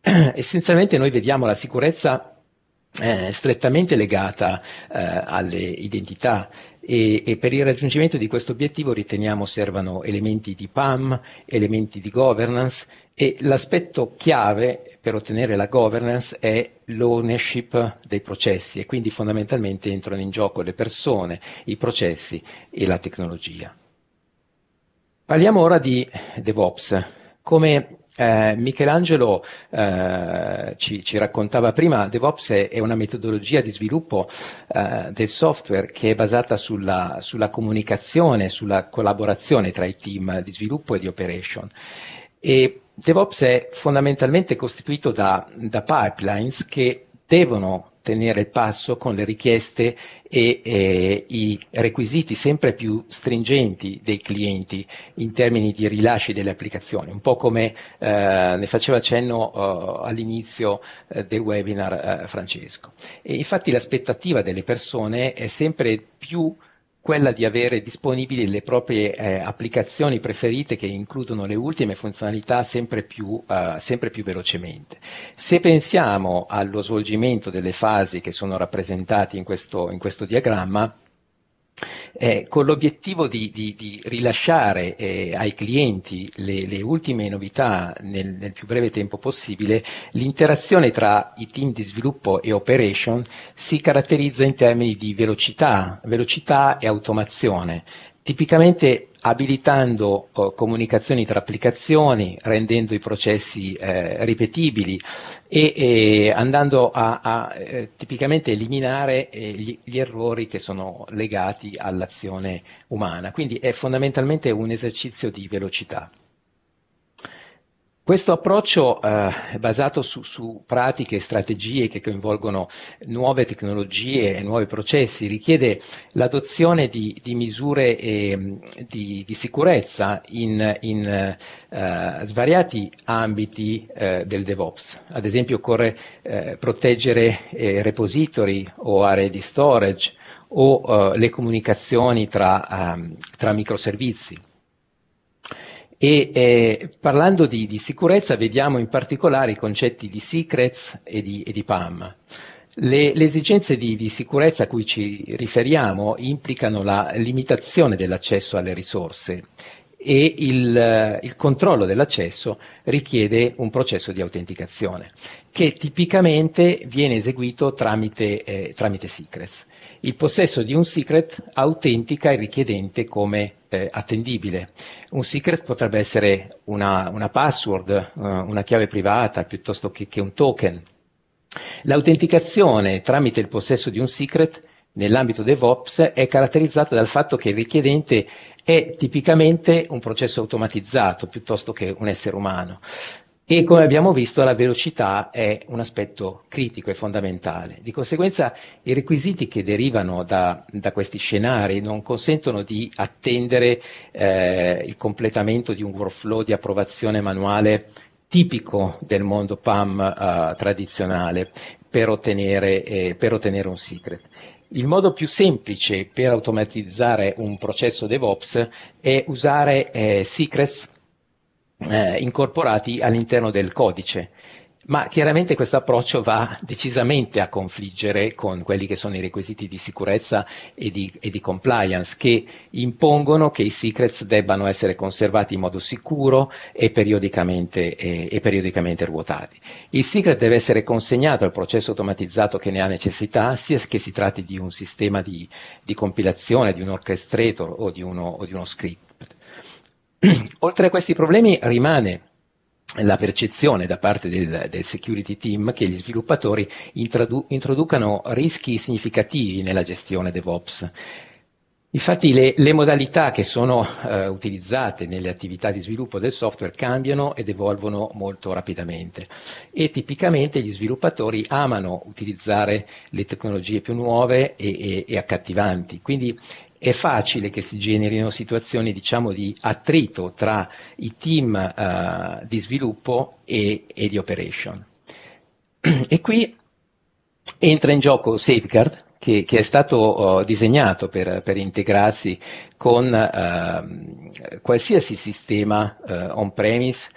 Essenzialmente noi vediamo la sicurezza eh, strettamente legata eh, alle identità e, e, per il raggiungimento di questo obiettivo riteniamo servano elementi di PAM, elementi di governance e l'aspetto chiave per ottenere la governance è l'ownership dei processi e quindi fondamentalmente entrano in gioco le persone, i processi e la tecnologia. Parliamo ora di DevOps. Come eh, Michelangelo eh, ci, ci, raccontava prima, DevOps è, è una metodologia di sviluppo eh, del software che è basata sulla, sulla, comunicazione, sulla collaborazione tra i team di sviluppo e di operation. E DevOps è fondamentalmente costituito da, da pipelines che devono tenere il passo con le richieste e eh, i requisiti sempre più stringenti dei clienti in termini di rilasci delle applicazioni, un po' come eh, ne faceva cenno eh, all'inizio eh, del webinar eh, Francesco. E infatti l'aspettativa delle persone è sempre più quella di avere disponibili le proprie eh, applicazioni preferite che includono le ultime funzionalità sempre più, uh, sempre più, velocemente. Se pensiamo allo svolgimento delle fasi che sono rappresentate in questo, in questo diagramma, eh, con l'obiettivo di, di, di rilasciare eh, ai clienti le, le, ultime novità nel, nel, più breve tempo possibile, l'interazione tra i team di sviluppo e operation si caratterizza in termini di velocità, velocità e automazione. Tipicamente abilitando oh, comunicazioni tra applicazioni, rendendo i processi eh, ripetibili e, e, andando a, a eh, tipicamente eliminare eh, gli, gli, errori che sono legati all'azione umana. Quindi è fondamentalmente un esercizio di velocità. Questo approccio eh, basato su, su, pratiche e strategie che coinvolgono nuove tecnologie e nuovi processi richiede l'adozione di, di misure eh, di, di, sicurezza in, in eh, svariati ambiti eh, del DevOps. Ad esempio occorre eh, proteggere eh, repository o aree di storage o le comunicazioni tra, ehm, tra microservizi e eh, parlando di, di, sicurezza vediamo in particolare i concetti di secrets e di, e di PAM. Le, le esigenze di, di, sicurezza a cui ci riferiamo implicano la limitazione dell'accesso alle risorse e il, il, controllo dell'accesso richiede un processo di autenticazione che tipicamente viene eseguito tramite, eh, tramite secrets. Il possesso di un secret autentica il richiedente come eh, attendibile. Un secret potrebbe essere una, una password, uh, una chiave privata piuttosto che, che un token. L'autenticazione tramite il possesso di un secret nell'ambito DevOps è caratterizzata dal fatto che il richiedente è tipicamente un processo automatizzato piuttosto che un essere umano e come abbiamo visto la velocità è un aspetto critico e fondamentale. Di conseguenza i requisiti che derivano da, da questi scenari non consentono di attendere eh, il completamento di un workflow di approvazione manuale tipico del mondo PAM eh, tradizionale per ottenere, eh, per ottenere un secret. Il modo più semplice per automatizzare un processo DevOps è usare eh, secrets eh, incorporati all'interno del codice. Ma chiaramente questo approccio va decisamente a confliggere con quelli che sono i requisiti di sicurezza e di, e di, compliance che impongono che i secrets debbano essere conservati in modo sicuro e periodicamente, e, e periodicamente ruotati. Il secret deve essere consegnato al processo automatizzato che ne ha necessità, sia che si tratti di un sistema di, di compilazione, di un orchestrator o di uno, o di uno script. Oltre a questi problemi rimane la percezione da parte del, del, security team che gli sviluppatori introdu- introducano rischi significativi nella gestione DevOps. Infatti le, le modalità che sono eh, utilizzate nelle attività di sviluppo del software cambiano ed evolvono molto rapidamente e tipicamente gli sviluppatori amano utilizzare le tecnologie più nuove e, e, e accattivanti. Quindi è facile che si generino situazioni diciamo, di attrito tra i team uh, di sviluppo e, e, di operation. E qui entra in gioco Safeguard, che, che è stato uh, disegnato per, per, integrarsi con uh, qualsiasi sistema on-premise,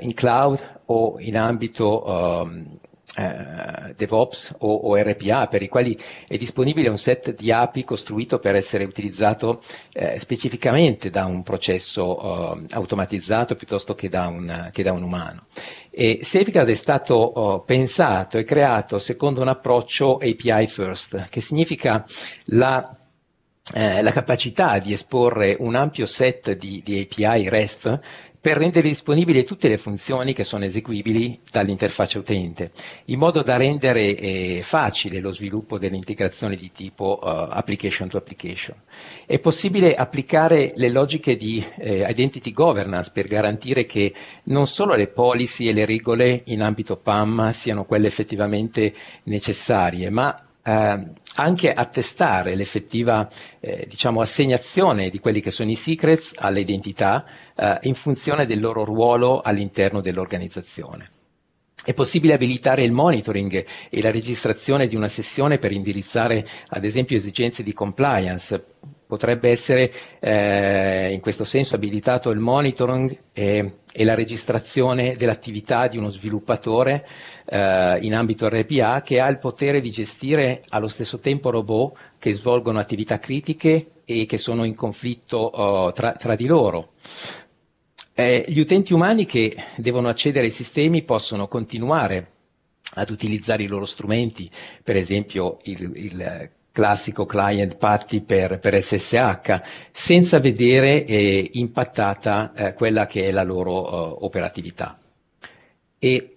in cloud o in ambito um, eh, DevOps o, o, RPA per i quali è disponibile un set di API costruito per essere utilizzato eh, specificamente da un processo eh, automatizzato piuttosto che da un, che da un umano. E Safeguard è stato oh, pensato e creato secondo un approccio API first, che significa la eh, la capacità di esporre un ampio set di, di API REST per rendere disponibili tutte le funzioni che sono eseguibili dall'interfaccia utente, in modo da rendere eh, facile lo sviluppo delle integrazioni di tipo uh, application to application. È possibile applicare le logiche di eh, identity governance per garantire che non solo le policy e le regole in ambito PAM siano quelle effettivamente necessarie, ma eh, anche attestare l'effettiva eh, diciamo, assegnazione di quelli che sono i secrets alle identità eh, in funzione del loro ruolo all'interno dell'organizzazione. È possibile abilitare il monitoring e la registrazione di una sessione per indirizzare ad esempio esigenze di compliance. Potrebbe essere eh, in questo senso abilitato il monitoring e, e la registrazione dell'attività di uno sviluppatore eh, in ambito RPA che ha il potere di gestire allo stesso tempo robot che svolgono attività critiche e che sono in conflitto oh, tra, tra di loro. Eh, gli utenti umani che devono accedere ai sistemi possono continuare ad utilizzare i loro strumenti, per esempio il, il classico client party per, per SSH, senza vedere eh, impattata eh, quella che è la loro uh, operatività. E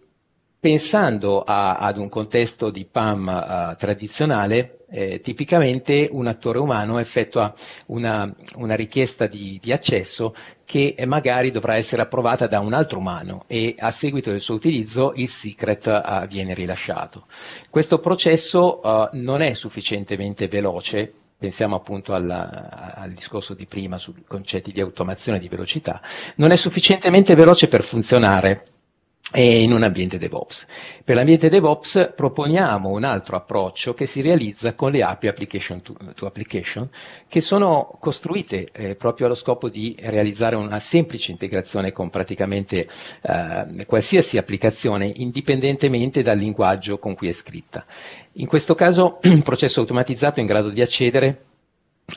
pensando a, ad un contesto di PAM uh, tradizionale, eh, tipicamente un attore umano effettua una, una richiesta di, di, accesso che magari dovrà essere approvata da un altro umano e a seguito del suo utilizzo il secret uh, viene rilasciato. Questo processo uh, non è sufficientemente veloce pensiamo appunto alla, al discorso di prima sui concetti di automazione e di velocità, non è sufficientemente veloce per funzionare in un ambiente DevOps. Per l'ambiente DevOps proponiamo un altro approccio che si realizza con le API Application to, to Application, che sono costruite eh, proprio allo scopo di realizzare una semplice integrazione con praticamente eh, qualsiasi applicazione, indipendentemente dal linguaggio con cui è scritta. In questo caso un processo automatizzato è in grado di accedere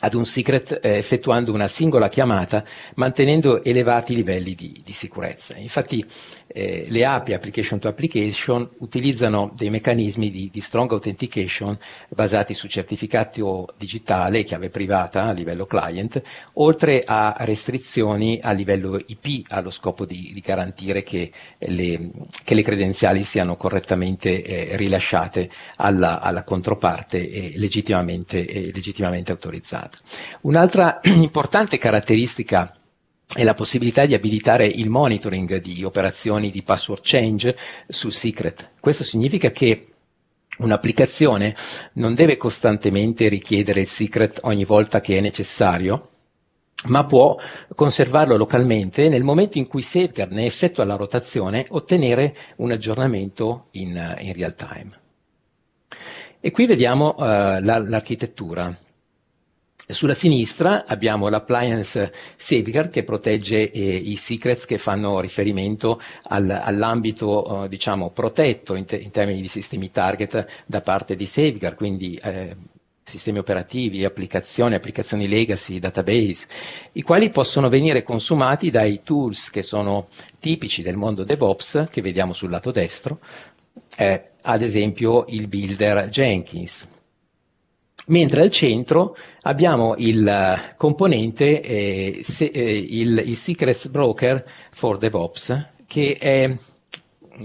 ad un secret eh, effettuando una singola chiamata mantenendo elevati livelli di, di sicurezza. Infatti eh, le API, Application to Application, utilizzano dei meccanismi di, di, strong authentication basati su certificato digitale, chiave privata a livello client, oltre a restrizioni a livello IP allo scopo di, di garantire che le, che le, credenziali siano correttamente eh, rilasciate alla, alla controparte e legittimamente, legittimamente autorizzata. Un'altra importante caratteristica e la possibilità di abilitare il monitoring di operazioni di password change sul secret. Questo significa che un'applicazione non deve costantemente richiedere il secret ogni volta che è necessario, ma può conservarlo localmente nel momento in cui Safeguard ne effettua la rotazione ottenere un aggiornamento in, in real time. E qui vediamo uh, la, l'architettura. Sulla sinistra abbiamo l'appliance Safeguard che protegge eh, i secrets che fanno riferimento al, all'ambito eh, diciamo, protetto in, te, in, termini di sistemi target da parte di Safeguard, quindi eh, sistemi operativi, applicazioni, applicazioni legacy, database, i quali possono venire consumati dai tools che sono tipici del mondo DevOps, che vediamo sul lato destro, eh, ad esempio il builder Jenkins mentre al centro abbiamo il eh, componente, eh, se, eh, il, il, Secrets Broker for DevOps, è,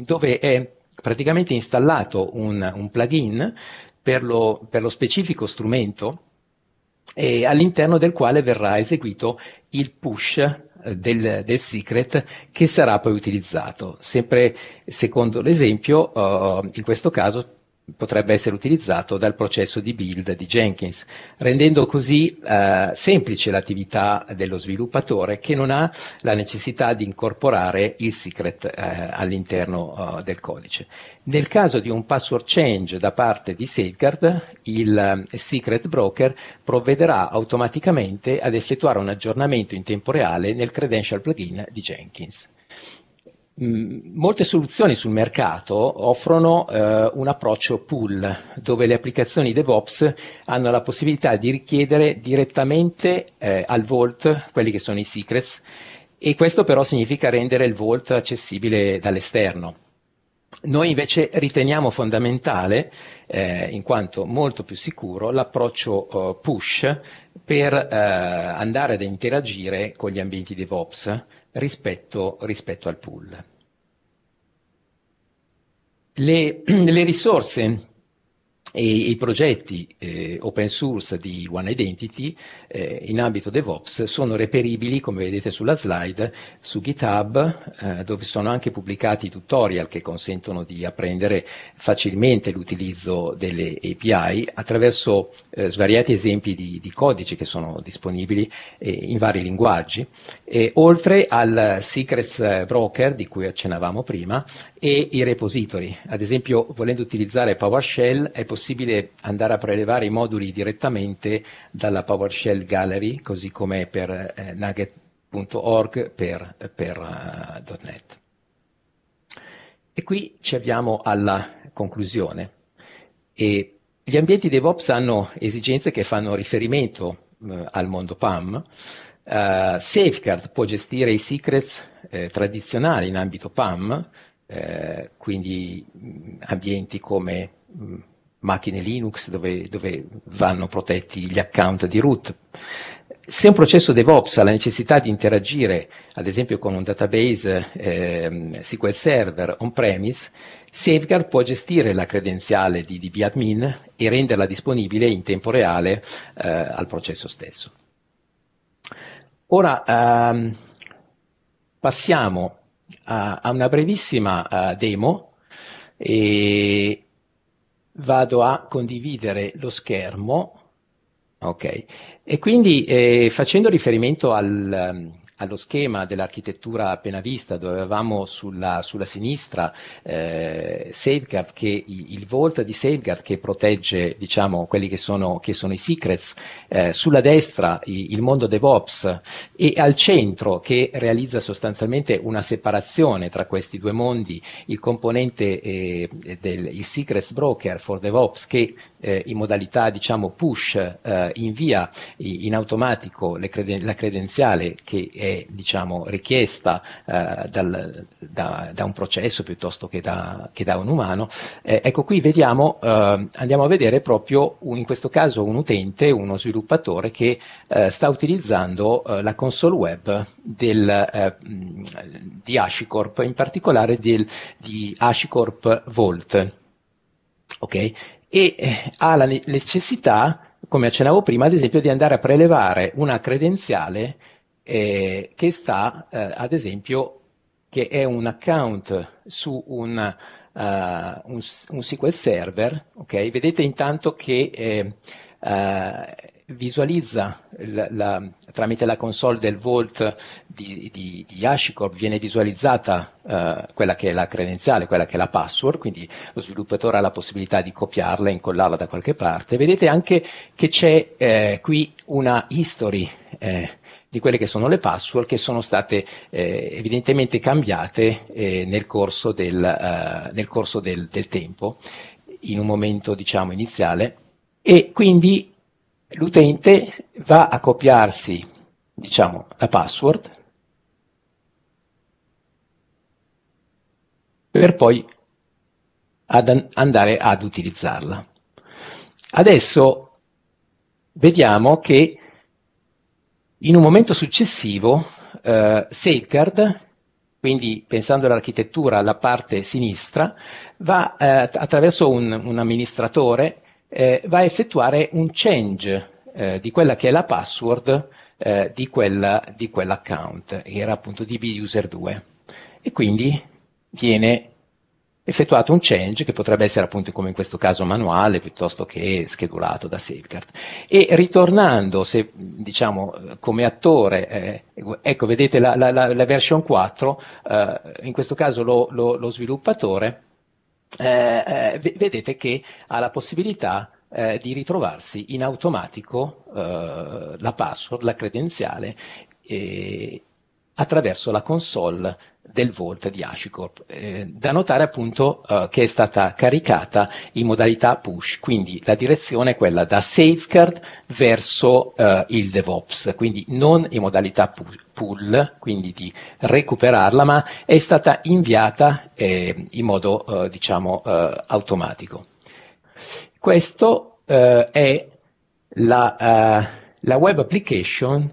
dove è praticamente installato un, un plugin per lo, per lo, specifico strumento e all'interno del quale verrà eseguito il push eh, del, del, secret che sarà poi utilizzato. Sempre secondo l'esempio, uh, in questo caso potrebbe essere utilizzato dal processo di build di Jenkins, rendendo così eh, semplice l'attività dello sviluppatore che non ha la necessità di incorporare il secret eh, all'interno eh, del codice. Nel caso di un password change da parte di Safeguard, il eh, secret broker provvederà automaticamente ad effettuare un aggiornamento in tempo reale nel credential plugin di Jenkins. Mm, molte soluzioni sul mercato offrono eh, un approccio pool, dove le applicazioni DevOps hanno la possibilità di richiedere direttamente eh, al Vault quelli che sono i secrets e questo però significa rendere il Vault accessibile dall'esterno. Noi invece riteniamo fondamentale, eh, in quanto molto più sicuro, l'approccio uh, push per uh, andare ad interagire con gli ambienti DevOps rispetto, rispetto al pool. Le, le risorse e i progetti eh, open source di One Identity eh, in ambito DevOps sono reperibili, come vedete sulla slide, su GitHub, eh, dove sono anche pubblicati tutorial che consentono di apprendere facilmente l'utilizzo delle API attraverso eh, svariati esempi di, di, codici che sono disponibili eh, in vari linguaggi, oltre al Secrets Broker di cui accennavamo prima e i repository. Ad esempio, volendo utilizzare PowerShell è possibile possibile andare a prelevare i moduli direttamente dalla PowerShell Gallery, così come per eh, nugget.org per, per uh, .NET. E qui ci avviamo alla conclusione. E gli ambienti DevOps hanno esigenze che fanno riferimento uh, al mondo PAM. Uh, Safeguard può gestire i secrets eh, tradizionali in ambito PAM, eh, quindi mh, ambienti come mh, macchine Linux dove, dove vanno protetti gli account di root. se un processo DevOps ha la necessità di interagire, ad esempio con un database eh, SQL Server on-premise, Safeguard può gestire la credenziale di dbadmin e renderla disponibile in tempo reale eh, al processo stesso. Ora ehm, passiamo a, a, una brevissima uh, demo e vado a condividere lo schermo. Ok, e quindi eh, facendo riferimento al, allo schema dell'architettura appena vista, dove avevamo sulla, sulla sinistra eh, Safeguard che, il vault di Safeguard che protegge diciamo, quelli che sono, che sono i secrets, eh, sulla destra il, mondo DevOps e al centro che realizza sostanzialmente una separazione tra questi due mondi, il componente eh, del il Secrets Broker for DevOps che eh, in modalità diciamo push eh, invia in automatico creden- la credenziale che è diciamo, richiesta eh, dal, da, da, un processo piuttosto che da, che da un umano. Eh, ecco qui vediamo, eh, andiamo a vedere proprio un, in questo caso un utente, uno sviluppatore che eh, sta utilizzando la console web del, di HashiCorp, in particolare del, di HashiCorp Vault. Okay? E eh, ha la necessità, come accennavo prima, ad esempio di andare a prelevare una credenziale eh, che sta, eh, ad esempio, che è un account su un, uh, un, un SQL Server, okay? vedete intanto che eh, uh, visualizza la, la, tramite la console del Vault di, di, di HashiCorp viene visualizzata uh, quella che è la credenziale, quella che è la password, quindi lo sviluppatore ha la possibilità di copiarla e incollarla da qualche parte. Vedete anche che c'è eh, qui una history eh, di quelle che sono le password che sono state eh, evidentemente cambiate eh, nel corso, del, eh, nel corso del, del tempo, in un momento diciamo iniziale, e quindi l'utente va a copiarsi diciamo, la password per poi ad andare ad utilizzarla. Adesso vediamo che in un momento successivo eh, Safeguard, quindi pensando all'architettura alla parte sinistra, va eh, attraverso un, un amministratore eh, va a effettuare un change eh, di quella che è la password eh, di, quella, di quell'account, era appunto dbuser2. E quindi viene effettuato un change che potrebbe essere appunto come in questo caso manuale piuttosto che schedulato da Safeguard. E ritornando, se, diciamo, come attore, eh, ecco, vedete la, la, la version 4, eh, in questo caso lo, lo, lo sviluppatore eh, eh, vedete che ha la possibilità eh, di ritrovarsi in automatico eh, la password, la credenziale, attraverso la console del Vault di HashiCorp. Eh, da notare appunto eh, che è stata caricata in modalità push, quindi la direzione è quella da safeguard verso eh, il DevOps, quindi non in modalità pull, quindi di recuperarla, ma è stata inviata eh, in modo eh, diciamo eh, automatico. Questo è la, la, web application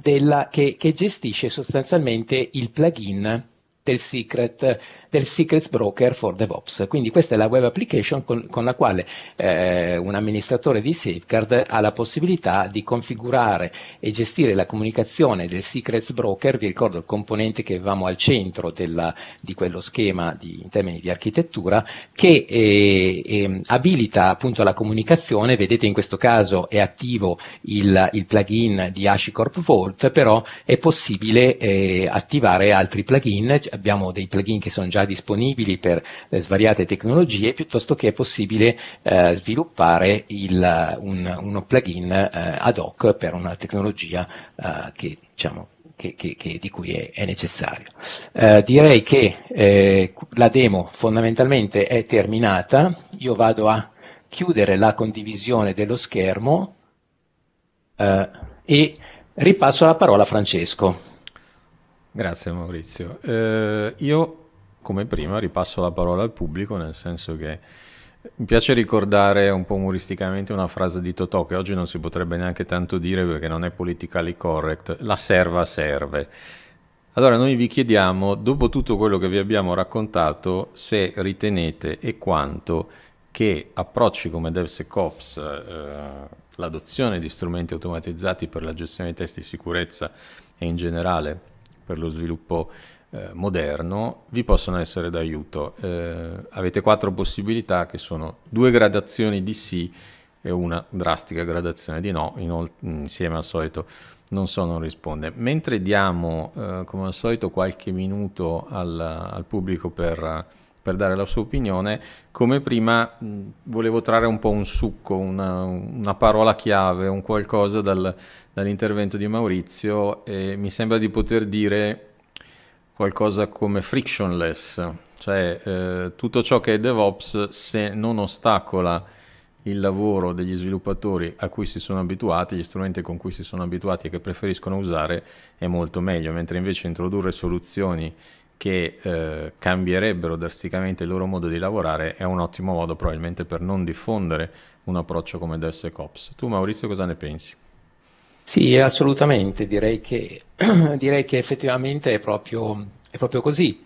della, che, che, gestisce sostanzialmente il plugin del secret del Secrets Broker for DevOps. Quindi questa è la web application con, con la quale eh, un amministratore di Safeguard ha la possibilità di configurare e gestire la comunicazione del Secrets Broker, vi ricordo il componente che avevamo al centro della, di quello schema di, in termini di architettura, che eh, eh, abilita appunto la comunicazione, vedete in questo caso è attivo il, il plugin di HashiCorp Vault, però è possibile eh, attivare altri plugin, abbiamo dei plugin che sono già disponibili per eh, svariate tecnologie, piuttosto che è possibile eh, sviluppare il, un, uno plugin eh, ad hoc per una tecnologia eh, che, diciamo, che, che, di cui è, è necessario. Eh, direi che eh, la demo fondamentalmente è terminata, io vado a chiudere la condivisione dello schermo e ripasso la parola a Francesco.
Grazie Maurizio. Eh, io come prima ripasso la parola al pubblico, nel senso che Mi piace ricordare un po' umoristicamente una frase di Totò che oggi non si potrebbe neanche tanto dire perché non è politically correct. La serva serve. Allora noi vi chiediamo, dopo tutto quello che vi abbiamo raccontato, se ritenete e quanto che approcci come DevSecOps, eh, l'adozione di strumenti automatizzati per la gestione dei test di sicurezza e in generale per lo sviluppo eh, moderno vi possono essere d'aiuto. Eh, avete quattro possibilità che sono due gradazioni di sì e una drastica gradazione di no, Inol- insieme al solito non so, non risponde. Mentre diamo eh, come al solito qualche minuto al, al pubblico per, per, dare la sua opinione, come prima volevo trarre un po' un succo, una, una parola chiave, un qualcosa dal, dall'intervento di Maurizio e mi sembra di poter dire qualcosa come frictionless, cioè eh, tutto ciò che è DevOps se non ostacola il lavoro degli sviluppatori a cui si sono abituati, gli strumenti con cui si sono abituati e che preferiscono usare è molto meglio, mentre invece introdurre soluzioni che eh, cambierebbero drasticamente il loro modo di lavorare è un ottimo modo probabilmente per non diffondere un approccio come DevSecOps. Tu Maurizio cosa ne pensi?
Sì, assolutamente, direi che, direi che effettivamente è proprio, è proprio così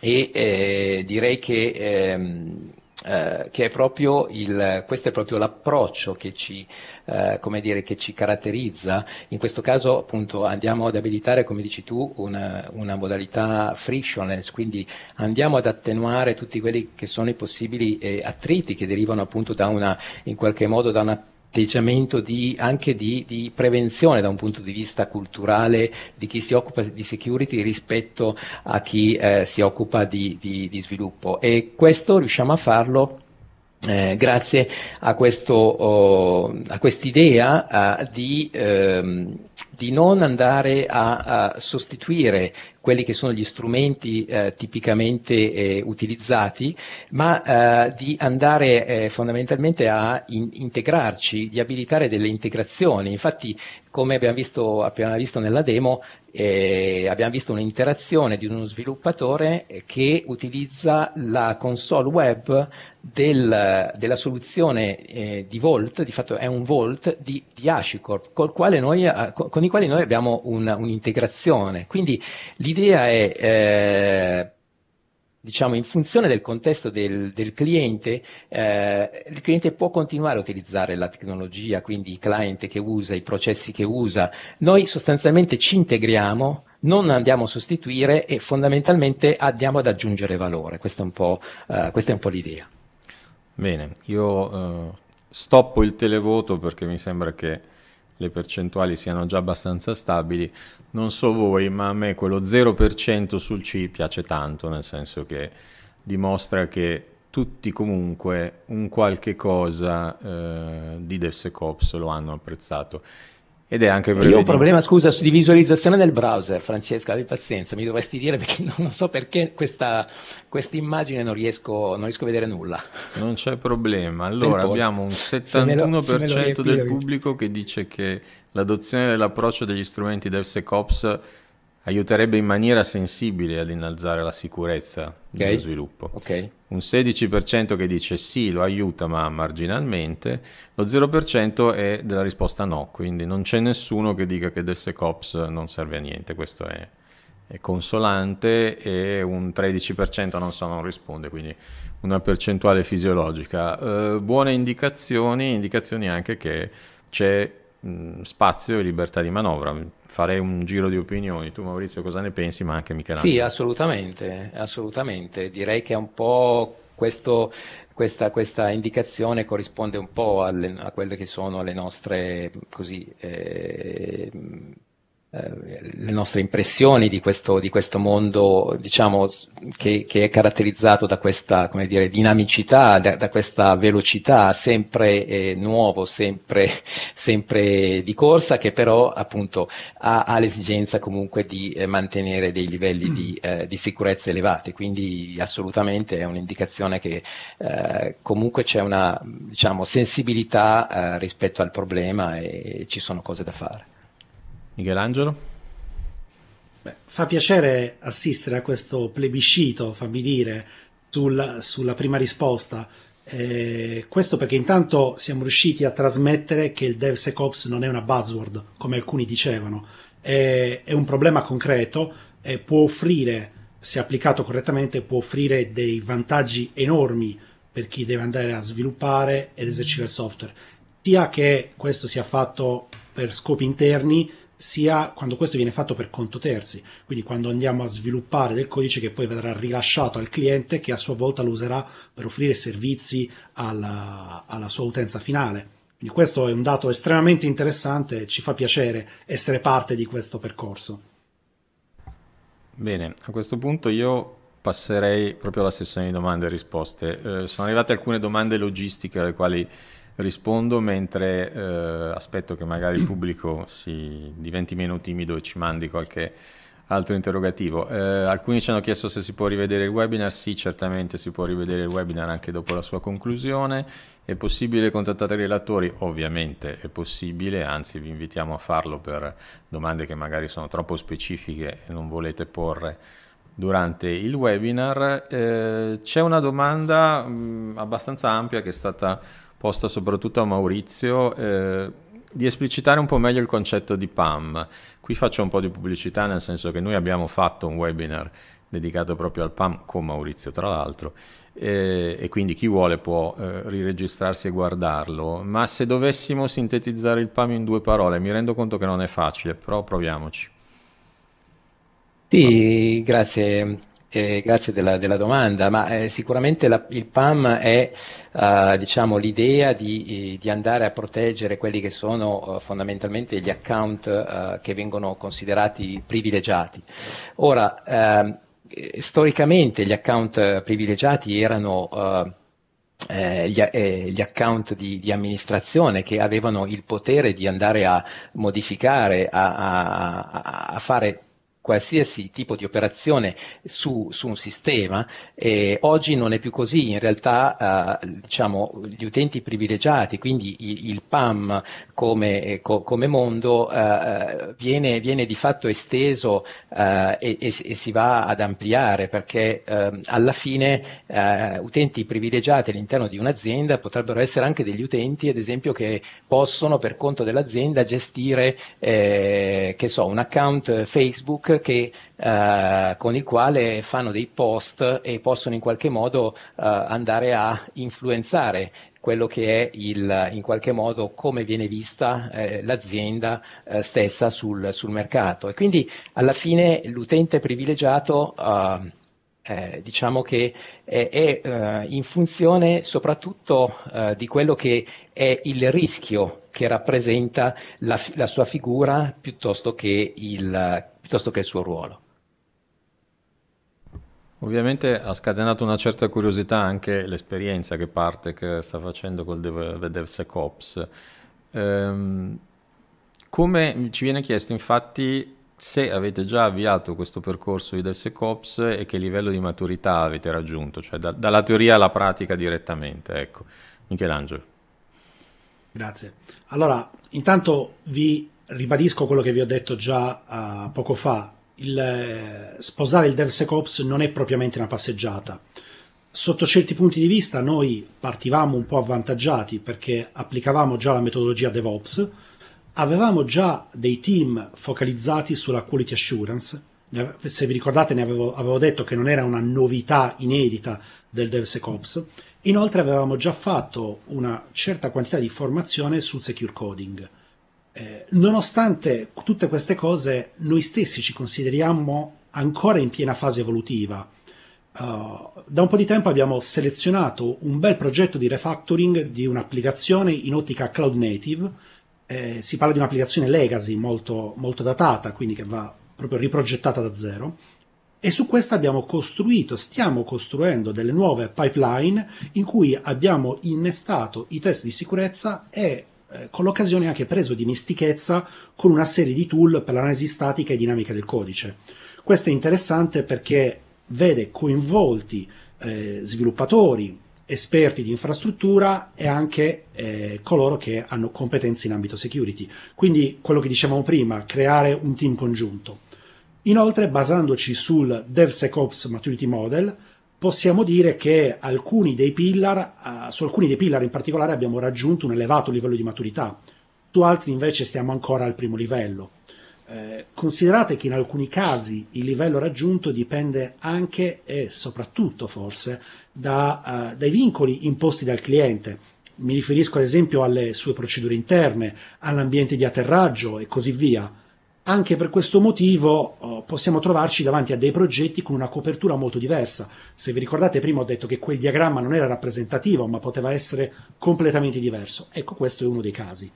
e eh, direi che, ehm, eh, che è proprio il, questo è proprio l'approccio che ci, eh, dire, che ci, caratterizza. In questo caso appunto andiamo ad abilitare, come dici tu, una, una, modalità frictionless, quindi andiamo ad attenuare tutti quelli che sono i possibili eh, attriti che derivano appunto da una, in qualche modo da una atteggiamento di, anche di, di, prevenzione da un punto di vista culturale di chi si occupa di security rispetto a chi eh, si occupa di, di, sviluppo. E questo riusciamo a farlo eh, grazie a, questo, oh, a quest'idea uh, di, ehm, di, non andare a, a, sostituire quelli che sono gli strumenti eh, tipicamente eh, utilizzati, ma eh, di andare eh, fondamentalmente a in, integrarci, di abilitare delle integrazioni. Infatti, come abbiamo visto, appena visto nella demo, eh, abbiamo visto un'interazione di uno sviluppatore che utilizza la console web del, della soluzione eh, di Volt, di fatto è un Volt di, di HashiCorp, noi, con i quali noi abbiamo un, un'integrazione. Quindi l'idea è, eh, diciamo, in funzione del contesto del, del cliente, eh, il cliente può continuare a utilizzare la tecnologia, quindi il client che usa, i processi che usa. Noi sostanzialmente ci integriamo, non andiamo a sostituire e fondamentalmente andiamo ad aggiungere valore. Questa è un po', questa è un po l'idea.
Bene, io uh, stoppo il televoto perché mi sembra che le percentuali siano già abbastanza stabili. Non so voi, ma a me quello 0% sul C piace tanto, nel senso che dimostra che tutti comunque un qualche cosa eh, di DevSecOps lo hanno apprezzato. Ed è anche
Io ho un problema, scusa, di visualizzazione del browser, Francesca, abbi pazienza, mi dovresti dire perché non so perché questa immagine non riesco, non riesco a vedere nulla.
Non c'è problema. Allora, abbiamo un 71% lo, del pubblico che dice che l'adozione dell'approccio degli strumenti DevSecOps aiuterebbe in maniera sensibile ad innalzare la sicurezza okay. dello sviluppo. Okay. Un 16% che dice sì, lo aiuta ma marginalmente, lo 0% è della risposta no, quindi non c'è nessuno che dica che DevSecOps non serve a niente, questo è, è consolante e un 13% non so, non risponde, quindi una percentuale fisiologica. Eh, buone indicazioni, indicazioni anche che c'è spazio e libertà di manovra. Farei un giro di opinioni. Tu Maurizio cosa ne pensi, ma anche Michelangelo?
Sì, assolutamente, assolutamente. Direi che è un po' questo, questa, questa, indicazione corrisponde un po' alle, a quelle che sono le nostre così, eh, le nostre impressioni di questo, di questo mondo diciamo, che, che, è caratterizzato da questa dire, dinamicità, da, da, questa velocità sempre eh, nuovo, sempre, sempre, di corsa, che però appunto ha, ha l'esigenza comunque di eh, mantenere dei livelli di, mm. eh, di, sicurezza elevati. Quindi assolutamente è un'indicazione che eh, comunque c'è una diciamo, sensibilità eh, rispetto al problema e ci sono cose da fare.
Michelangelo?
Beh, fa piacere assistere a questo plebiscito, fammi dire, sul, sulla prima risposta. Eh, questo perché intanto siamo riusciti a trasmettere che il DevSecOps non è una buzzword, come alcuni dicevano, è, è un problema concreto e può offrire, se applicato correttamente, può offrire dei vantaggi enormi per chi deve andare a sviluppare ed esercitare il software, sia che questo sia fatto per scopi interni, sia quando questo viene fatto per conto terzi, quindi quando andiamo a sviluppare del codice che poi verrà rilasciato al cliente che a sua volta lo userà per offrire servizi alla, alla sua utenza finale. Quindi questo è un dato estremamente interessante ci fa piacere essere parte di questo percorso.
Bene, a questo punto io passerei proprio alla sessione di domande e risposte. Eh, sono arrivate alcune domande logistiche alle quali rispondo mentre eh, aspetto che magari il pubblico si diventi meno timido e ci mandi qualche altro interrogativo. Eh, alcuni ci hanno chiesto se si può rivedere il webinar. Sì, certamente si può rivedere il webinar anche dopo la sua conclusione. È possibile contattare i relatori? Ovviamente è possibile, anzi vi invitiamo a farlo per domande che magari sono troppo specifiche e non volete porre durante il webinar. Eh, c'è una domanda mh, abbastanza ampia che è stata posta soprattutto a Maurizio, eh, di esplicitare un po' meglio il concetto di PAM. Qui faccio un po' di pubblicità nel senso che noi abbiamo fatto un webinar dedicato proprio al PAM con Maurizio tra l'altro e, e quindi chi vuole può eh, riregistrarsi e guardarlo, ma se dovessimo sintetizzare il PAM in due parole mi rendo conto che non è facile, però proviamoci.
Sì, grazie eh, grazie della, della, domanda, ma eh, sicuramente la, il PAM è uh, diciamo, l'idea di, eh, di, andare a proteggere quelli che sono uh, fondamentalmente gli account uh, che vengono considerati privilegiati. Ora, ehm, storicamente gli account privilegiati erano eh, gli, eh, gli, account di, di, amministrazione che avevano il potere di andare a modificare, a, a, a fare qualsiasi tipo di operazione su, su un sistema, eh, oggi non è più così, in realtà eh, diciamo, gli utenti privilegiati, quindi il, PAM come, eh, co, come mondo eh, viene, viene, di fatto esteso eh, e, e, si va ad ampliare perché ehm, alla fine eh, utenti privilegiati all'interno di un'azienda potrebbero essere anche degli utenti ad esempio che possono per conto dell'azienda gestire so, un account Facebook che, eh, con il quale fanno dei post e possono in qualche modo eh, andare a influenzare quello che è il, in qualche modo come viene vista eh, l'azienda eh, stessa sul, sul, mercato. E quindi alla fine l'utente privilegiato eh, eh, diciamo che è, è eh, in funzione soprattutto eh, di quello che è il rischio che rappresenta la, la sua figura piuttosto che, il, piuttosto che il suo ruolo.
Ovviamente ha scatenato una certa curiosità anche l'esperienza che parte che sta facendo col Dev, DevSecOps. Ehm, come ci viene chiesto infatti se avete già avviato questo percorso di DevSecOps e che livello di maturità avete raggiunto, cioè da, dalla teoria alla pratica direttamente. Ecco. Michelangelo.
Grazie. Allora, intanto vi ribadisco quello che vi ho detto già uh, poco fa. Il, eh, sposare il DevSecOps non è propriamente una passeggiata. Sotto certi punti di vista noi partivamo un po' avvantaggiati perché applicavamo già la metodologia DevOps, avevamo già dei team focalizzati sulla quality assurance. Se vi ricordate, ne avevo, avevo detto che non era una novità inedita del DevSecOps. Inoltre, avevamo già fatto una certa quantità di formazione sul secure coding. Eh, nonostante tutte queste cose, noi stessi ci consideriamo ancora in piena fase evolutiva. Uh, da un po' di tempo abbiamo selezionato un bel progetto di refactoring di un'applicazione in ottica cloud native eh, si parla di un'applicazione legacy molto, molto datata, quindi che va proprio riprogettata da zero. E su questa abbiamo costruito, stiamo costruendo delle nuove pipeline in cui abbiamo innestato i test di sicurezza e eh, con l'occasione anche preso dimestichezza con una serie di tool per l'analisi statica e dinamica del codice. Questo è interessante perché vede coinvolti eh, sviluppatori, esperti di infrastruttura e anche eh, coloro che hanno competenze in ambito security. Quindi quello che dicevamo prima, creare un team congiunto. Inoltre, basandoci sul DevSecOps Maturity Model, possiamo dire che alcuni dei pillar, uh, su alcuni dei pillar in particolare abbiamo raggiunto un elevato livello di maturità, su altri invece stiamo ancora al primo livello. Eh, considerate che in alcuni casi il livello raggiunto dipende anche e soprattutto forse da, uh, dai vincoli imposti dal cliente. Mi riferisco ad esempio alle sue procedure interne, all'ambiente di atterraggio e così via. Anche per questo motivo oh, possiamo trovarci davanti a dei progetti con una copertura molto diversa. Se vi ricordate prima ho detto che quel diagramma non era rappresentativo, ma poteva essere completamente diverso. Ecco, questo è uno dei casi.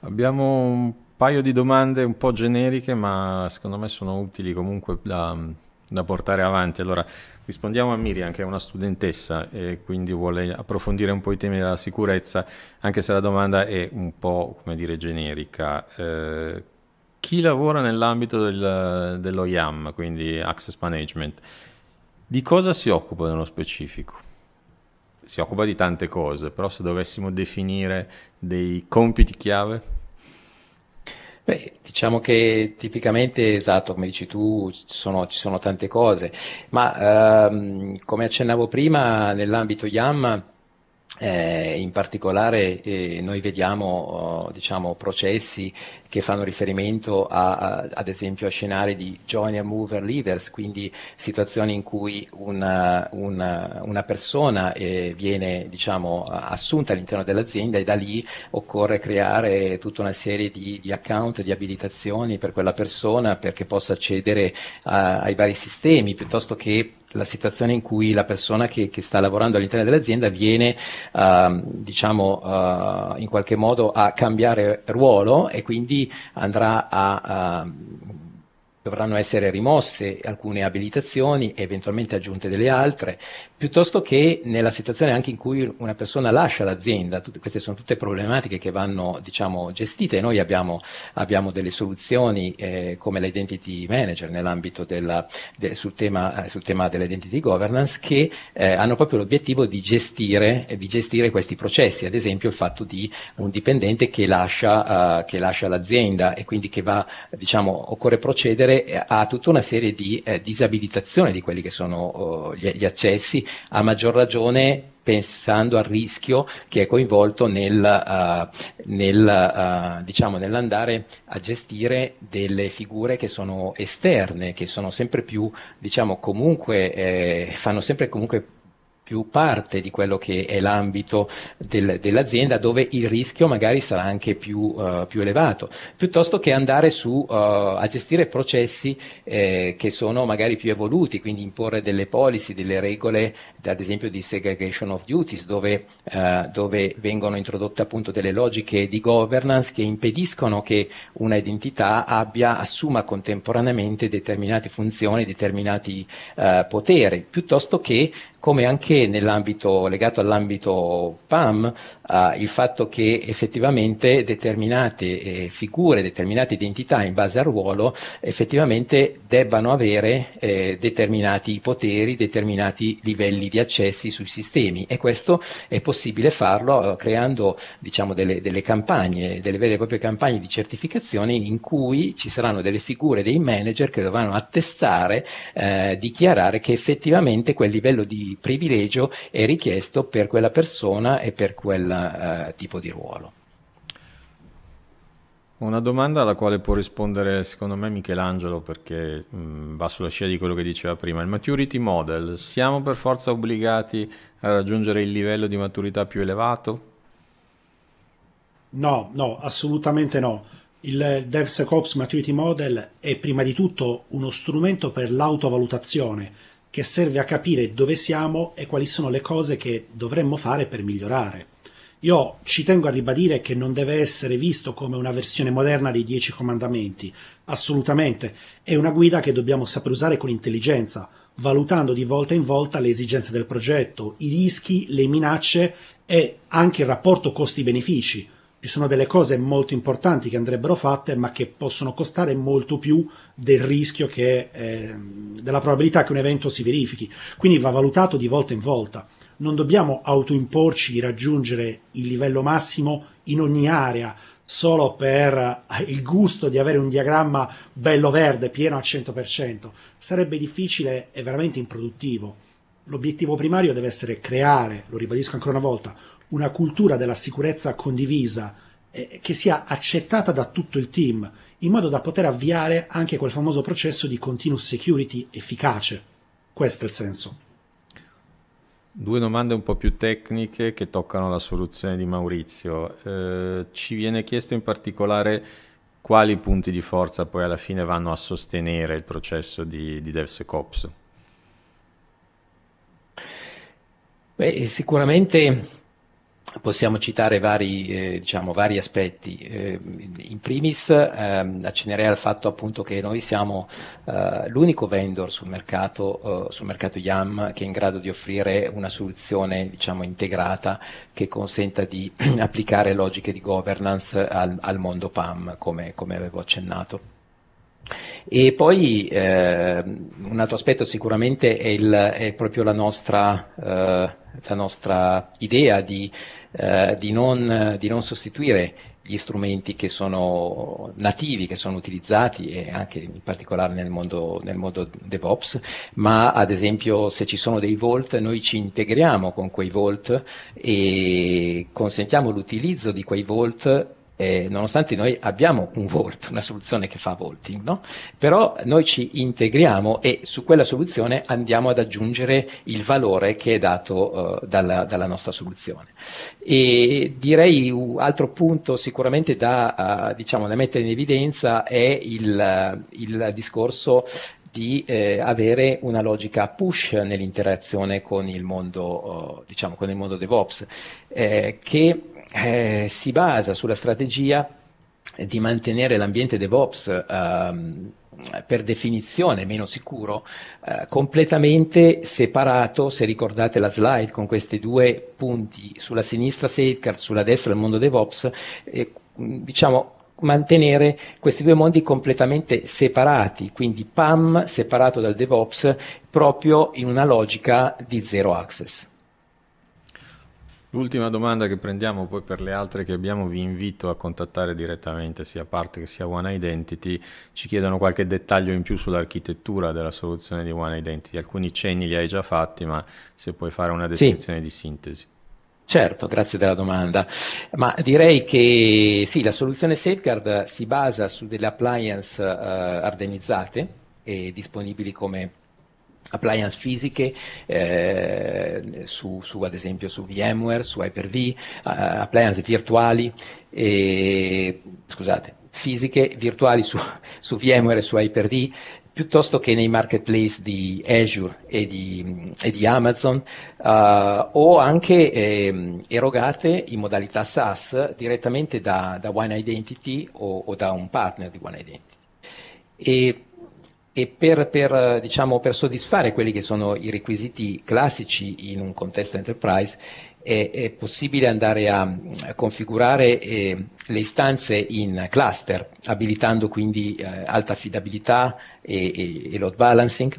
Abbiamo un paio di domande un po' generiche, ma secondo me sono utili comunque da, da portare avanti. Allora, rispondiamo a Miriam, che è una studentessa e quindi vuole approfondire un po' i temi della sicurezza, anche se la domanda è un po', come dire, generica. Eh, chi lavora nell'ambito del, dello IAM, quindi Access Management, di cosa si occupa nello specifico? Si occupa di tante cose, però se dovessimo definire dei compiti chiave?
Beh, diciamo che tipicamente, esatto, come dici tu, ci sono, ci sono tante cose, ma ehm, come accennavo prima, nell'ambito YAM eh, in particolare eh, noi vediamo oh, diciamo, processi che fanno riferimento a, a, ad esempio a scenari di joiner, mover, leaders, quindi situazioni in cui una, una, una persona eh, viene diciamo, assunta all'interno dell'azienda e da lì occorre creare tutta una serie di, di account, di abilitazioni per quella persona perché possa accedere a, ai vari sistemi, piuttosto che la situazione in cui la persona che, che sta lavorando all'interno dell'azienda viene uh, diciamo, uh, in qualche modo a cambiare ruolo e quindi andrà a, a dovranno essere rimosse alcune abilitazioni e eventualmente aggiunte delle altre, piuttosto che nella situazione anche in cui una persona lascia l'azienda, tutte, queste sono tutte problematiche che vanno diciamo, gestite. Noi abbiamo, abbiamo delle soluzioni eh, come l'identity manager nell'ambito della, de, sul, tema, eh, sul, tema, dell'identity governance che eh, hanno proprio l'obiettivo di gestire, di gestire, questi processi, ad esempio il fatto di un dipendente che lascia, uh, che lascia l'azienda e quindi che va, diciamo, occorre procedere a tutta una serie di eh, disabilitazioni di quelli che sono uh, gli, gli accessi a maggior ragione pensando al rischio che è coinvolto nel, uh, nel, uh, diciamo, nell'andare a gestire delle figure che sono esterne, che sono sempre più, diciamo, comunque, eh, fanno sempre comunque più parte di quello che è l'ambito del, dell'azienda dove il rischio magari sarà anche più, uh, più elevato, piuttosto che andare su, uh, a gestire processi eh, che sono magari più evoluti, quindi imporre delle policy, delle regole, ad esempio di segregation of duties, dove, uh, dove vengono introdotte appunto delle logiche di governance che impediscono che una identità abbia, assuma contemporaneamente determinate funzioni, determinati poteri, piuttosto che come anche nell'ambito legato all'ambito PAM eh, il fatto che effettivamente determinate eh, figure, determinate identità in base al ruolo effettivamente debbano avere eh, determinati poteri, determinati livelli di accessi sui sistemi. E questo è possibile farlo eh, creando diciamo, delle, delle, campagne, delle vere e proprie campagne di certificazione in cui ci saranno delle figure, dei manager che dovranno attestare, eh, dichiarare che effettivamente quel livello di privilegio è richiesto per quella persona e per quel eh, tipo di ruolo.
Una domanda alla quale può rispondere secondo me Michelangelo perché mh, va sulla scia di quello che diceva prima. Il maturity model, siamo per forza obbligati a raggiungere il livello di maturità più elevato?
No, no, assolutamente no. Il DevSecOps Maturity Model è prima di tutto uno strumento per l'autovalutazione che serve a capire dove siamo e quali sono le cose che dovremmo fare per migliorare. Io ci tengo a ribadire che non deve essere visto come una versione moderna dei Dieci Comandamenti, assolutamente, è una guida che dobbiamo saper usare con intelligenza, valutando di volta in volta le esigenze del progetto, i rischi, le minacce e anche il rapporto costi-benefici ci sono delle cose molto importanti che andrebbero fatte, ma che possono costare molto più del rischio che, eh, della probabilità che un evento si verifichi. Quindi va valutato di volta in volta. Non dobbiamo autoimporci di raggiungere il livello massimo in ogni area, solo per il gusto di avere un diagramma bello verde, pieno al 100%, sarebbe difficile e veramente improduttivo. L'obiettivo primario deve essere creare, lo ribadisco ancora una volta, una cultura della sicurezza condivisa eh, che sia accettata da tutto il team, in modo da poter avviare anche quel famoso processo di continuous security efficace. Questo è il senso.
Due domande un po' più tecniche che toccano la soluzione di Maurizio. Eh, ci viene chiesto in particolare quali punti di forza poi alla fine vanno a sostenere il processo di, di DevSecOps.
Beh, sicuramente Possiamo citare vari, eh, diciamo, vari aspetti. Eh, in primis ehm, accennerei al fatto appunto che noi siamo eh, l'unico vendor sul mercato, eh, sul mercato YAM che è in grado di offrire una soluzione diciamo, integrata che consenta di applicare logiche di governance al, al mondo PAM, come, come avevo accennato. E poi eh, un altro aspetto sicuramente è, il, è proprio la nostra, eh, la nostra idea di, eh, di, non, di, non, sostituire gli strumenti che sono nativi, che sono utilizzati e anche in particolare nel mondo, nel mondo DevOps, ma ad esempio se ci sono dei Vault noi ci integriamo con quei Vault e consentiamo l'utilizzo di quei Vault eh, nonostante noi abbiamo un Vault, una soluzione che fa vaulting, no? però noi ci integriamo e su quella soluzione andiamo ad aggiungere il valore che è dato uh, dalla, dalla, nostra soluzione. E direi un altro punto sicuramente da, uh, diciamo, da mettere in evidenza è il, il discorso di eh, avere una logica push nell'interazione con il mondo, uh, diciamo, con il mondo DevOps, eh, che eh, si basa sulla strategia di mantenere l'ambiente DevOps ehm, per definizione meno sicuro, eh, completamente separato, se ricordate la slide con questi due punti, sulla sinistra Safeguard, sulla destra il mondo DevOps, eh, diciamo mantenere questi due mondi completamente separati, quindi PAM separato dal DevOps proprio in una logica di zero access.
L'ultima domanda che prendiamo poi per le altre che abbiamo vi invito a contattare direttamente sia Parte che sia One Identity, ci chiedono qualche dettaglio in più sull'architettura della soluzione di One Identity, alcuni cenni li hai già fatti ma se puoi fare una descrizione sì. di sintesi.
Certo, grazie della domanda. Ma direi che sì, la soluzione Safeguard si basa su delle appliance uh, ardenizzate e disponibili come appliance fisiche eh, su, su, ad esempio su VMware, su Hyper-V, uh, appliance virtuali, e, scusate, fisiche virtuali su, su VMware e su Hyper-V, piuttosto che nei marketplace di Azure e di, e di Amazon, uh, o anche eh, erogate in modalità SaaS direttamente da, da One Identity o, o, da un partner di One Identity. E e per, per, diciamo, per, soddisfare quelli che sono i requisiti classici in un contesto enterprise è, è possibile andare a, a configurare eh, le istanze in cluster, abilitando quindi eh, alta affidabilità e, e, e, load balancing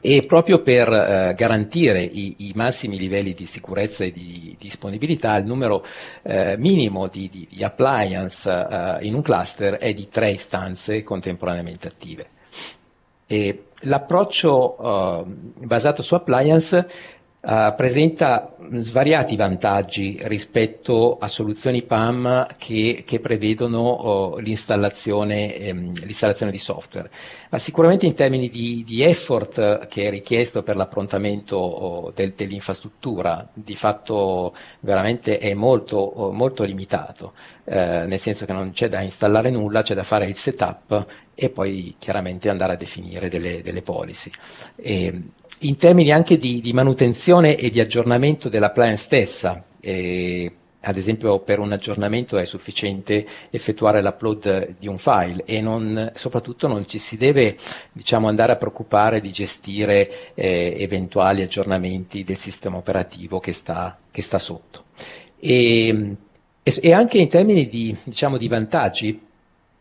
e proprio per eh, garantire i, i, massimi livelli di sicurezza e di, di disponibilità il numero eh, minimo di, di appliance eh, in un cluster è di tre istanze contemporaneamente attive. E l'approccio uh, basato su appliance uh, presenta svariati vantaggi rispetto a soluzioni PAM che, che prevedono uh, l'installazione, ehm, l'installazione, di software. Ma sicuramente in termini di, di effort che è richiesto per l'approntamento del, dell'infrastruttura, di fatto veramente è molto, molto limitato, eh, nel senso che non c'è da installare nulla, c'è da fare il setup e poi chiaramente andare a definire delle, delle policy. E in termini anche di, di, manutenzione e di aggiornamento dell'appliance stessa, eh, ad esempio per un aggiornamento è sufficiente effettuare l'upload di un file e non, soprattutto non ci si deve diciamo, andare a preoccupare di gestire eh, eventuali aggiornamenti del sistema operativo che sta, che sta sotto. E, e, anche in termini di, diciamo, di vantaggi,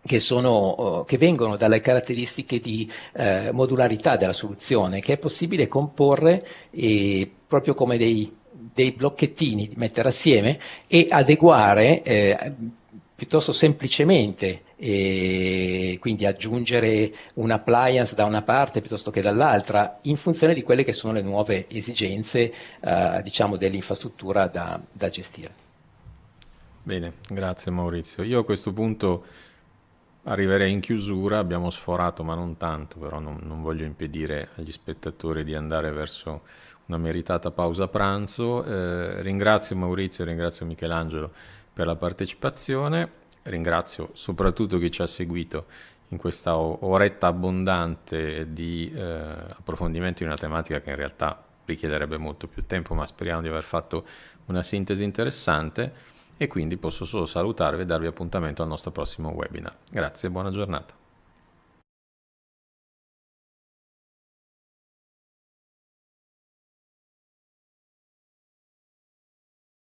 che, sono, che, vengono dalle caratteristiche di eh, modularità della soluzione, che è possibile comporre eh, proprio come dei, dei, blocchettini, mettere assieme e adeguare eh, piuttosto semplicemente quindi aggiungere un appliance da una parte piuttosto che dall'altra in funzione di quelle che sono le nuove esigenze eh, diciamo, dell'infrastruttura da, da gestire.
Bene, grazie Maurizio. Io a questo punto arriverei in chiusura, abbiamo sforato ma non tanto, però non, non, voglio impedire agli spettatori di andare verso una meritata pausa pranzo. Eh, ringrazio Maurizio, ringrazio Michelangelo per la partecipazione, ringrazio soprattutto chi ci ha seguito in questa oretta abbondante di eh, approfondimento di una tematica che in realtà richiederebbe molto più tempo, ma speriamo di aver fatto una sintesi interessante e quindi posso solo salutarvi e darvi appuntamento al nostro prossimo webinar. Grazie e buona giornata.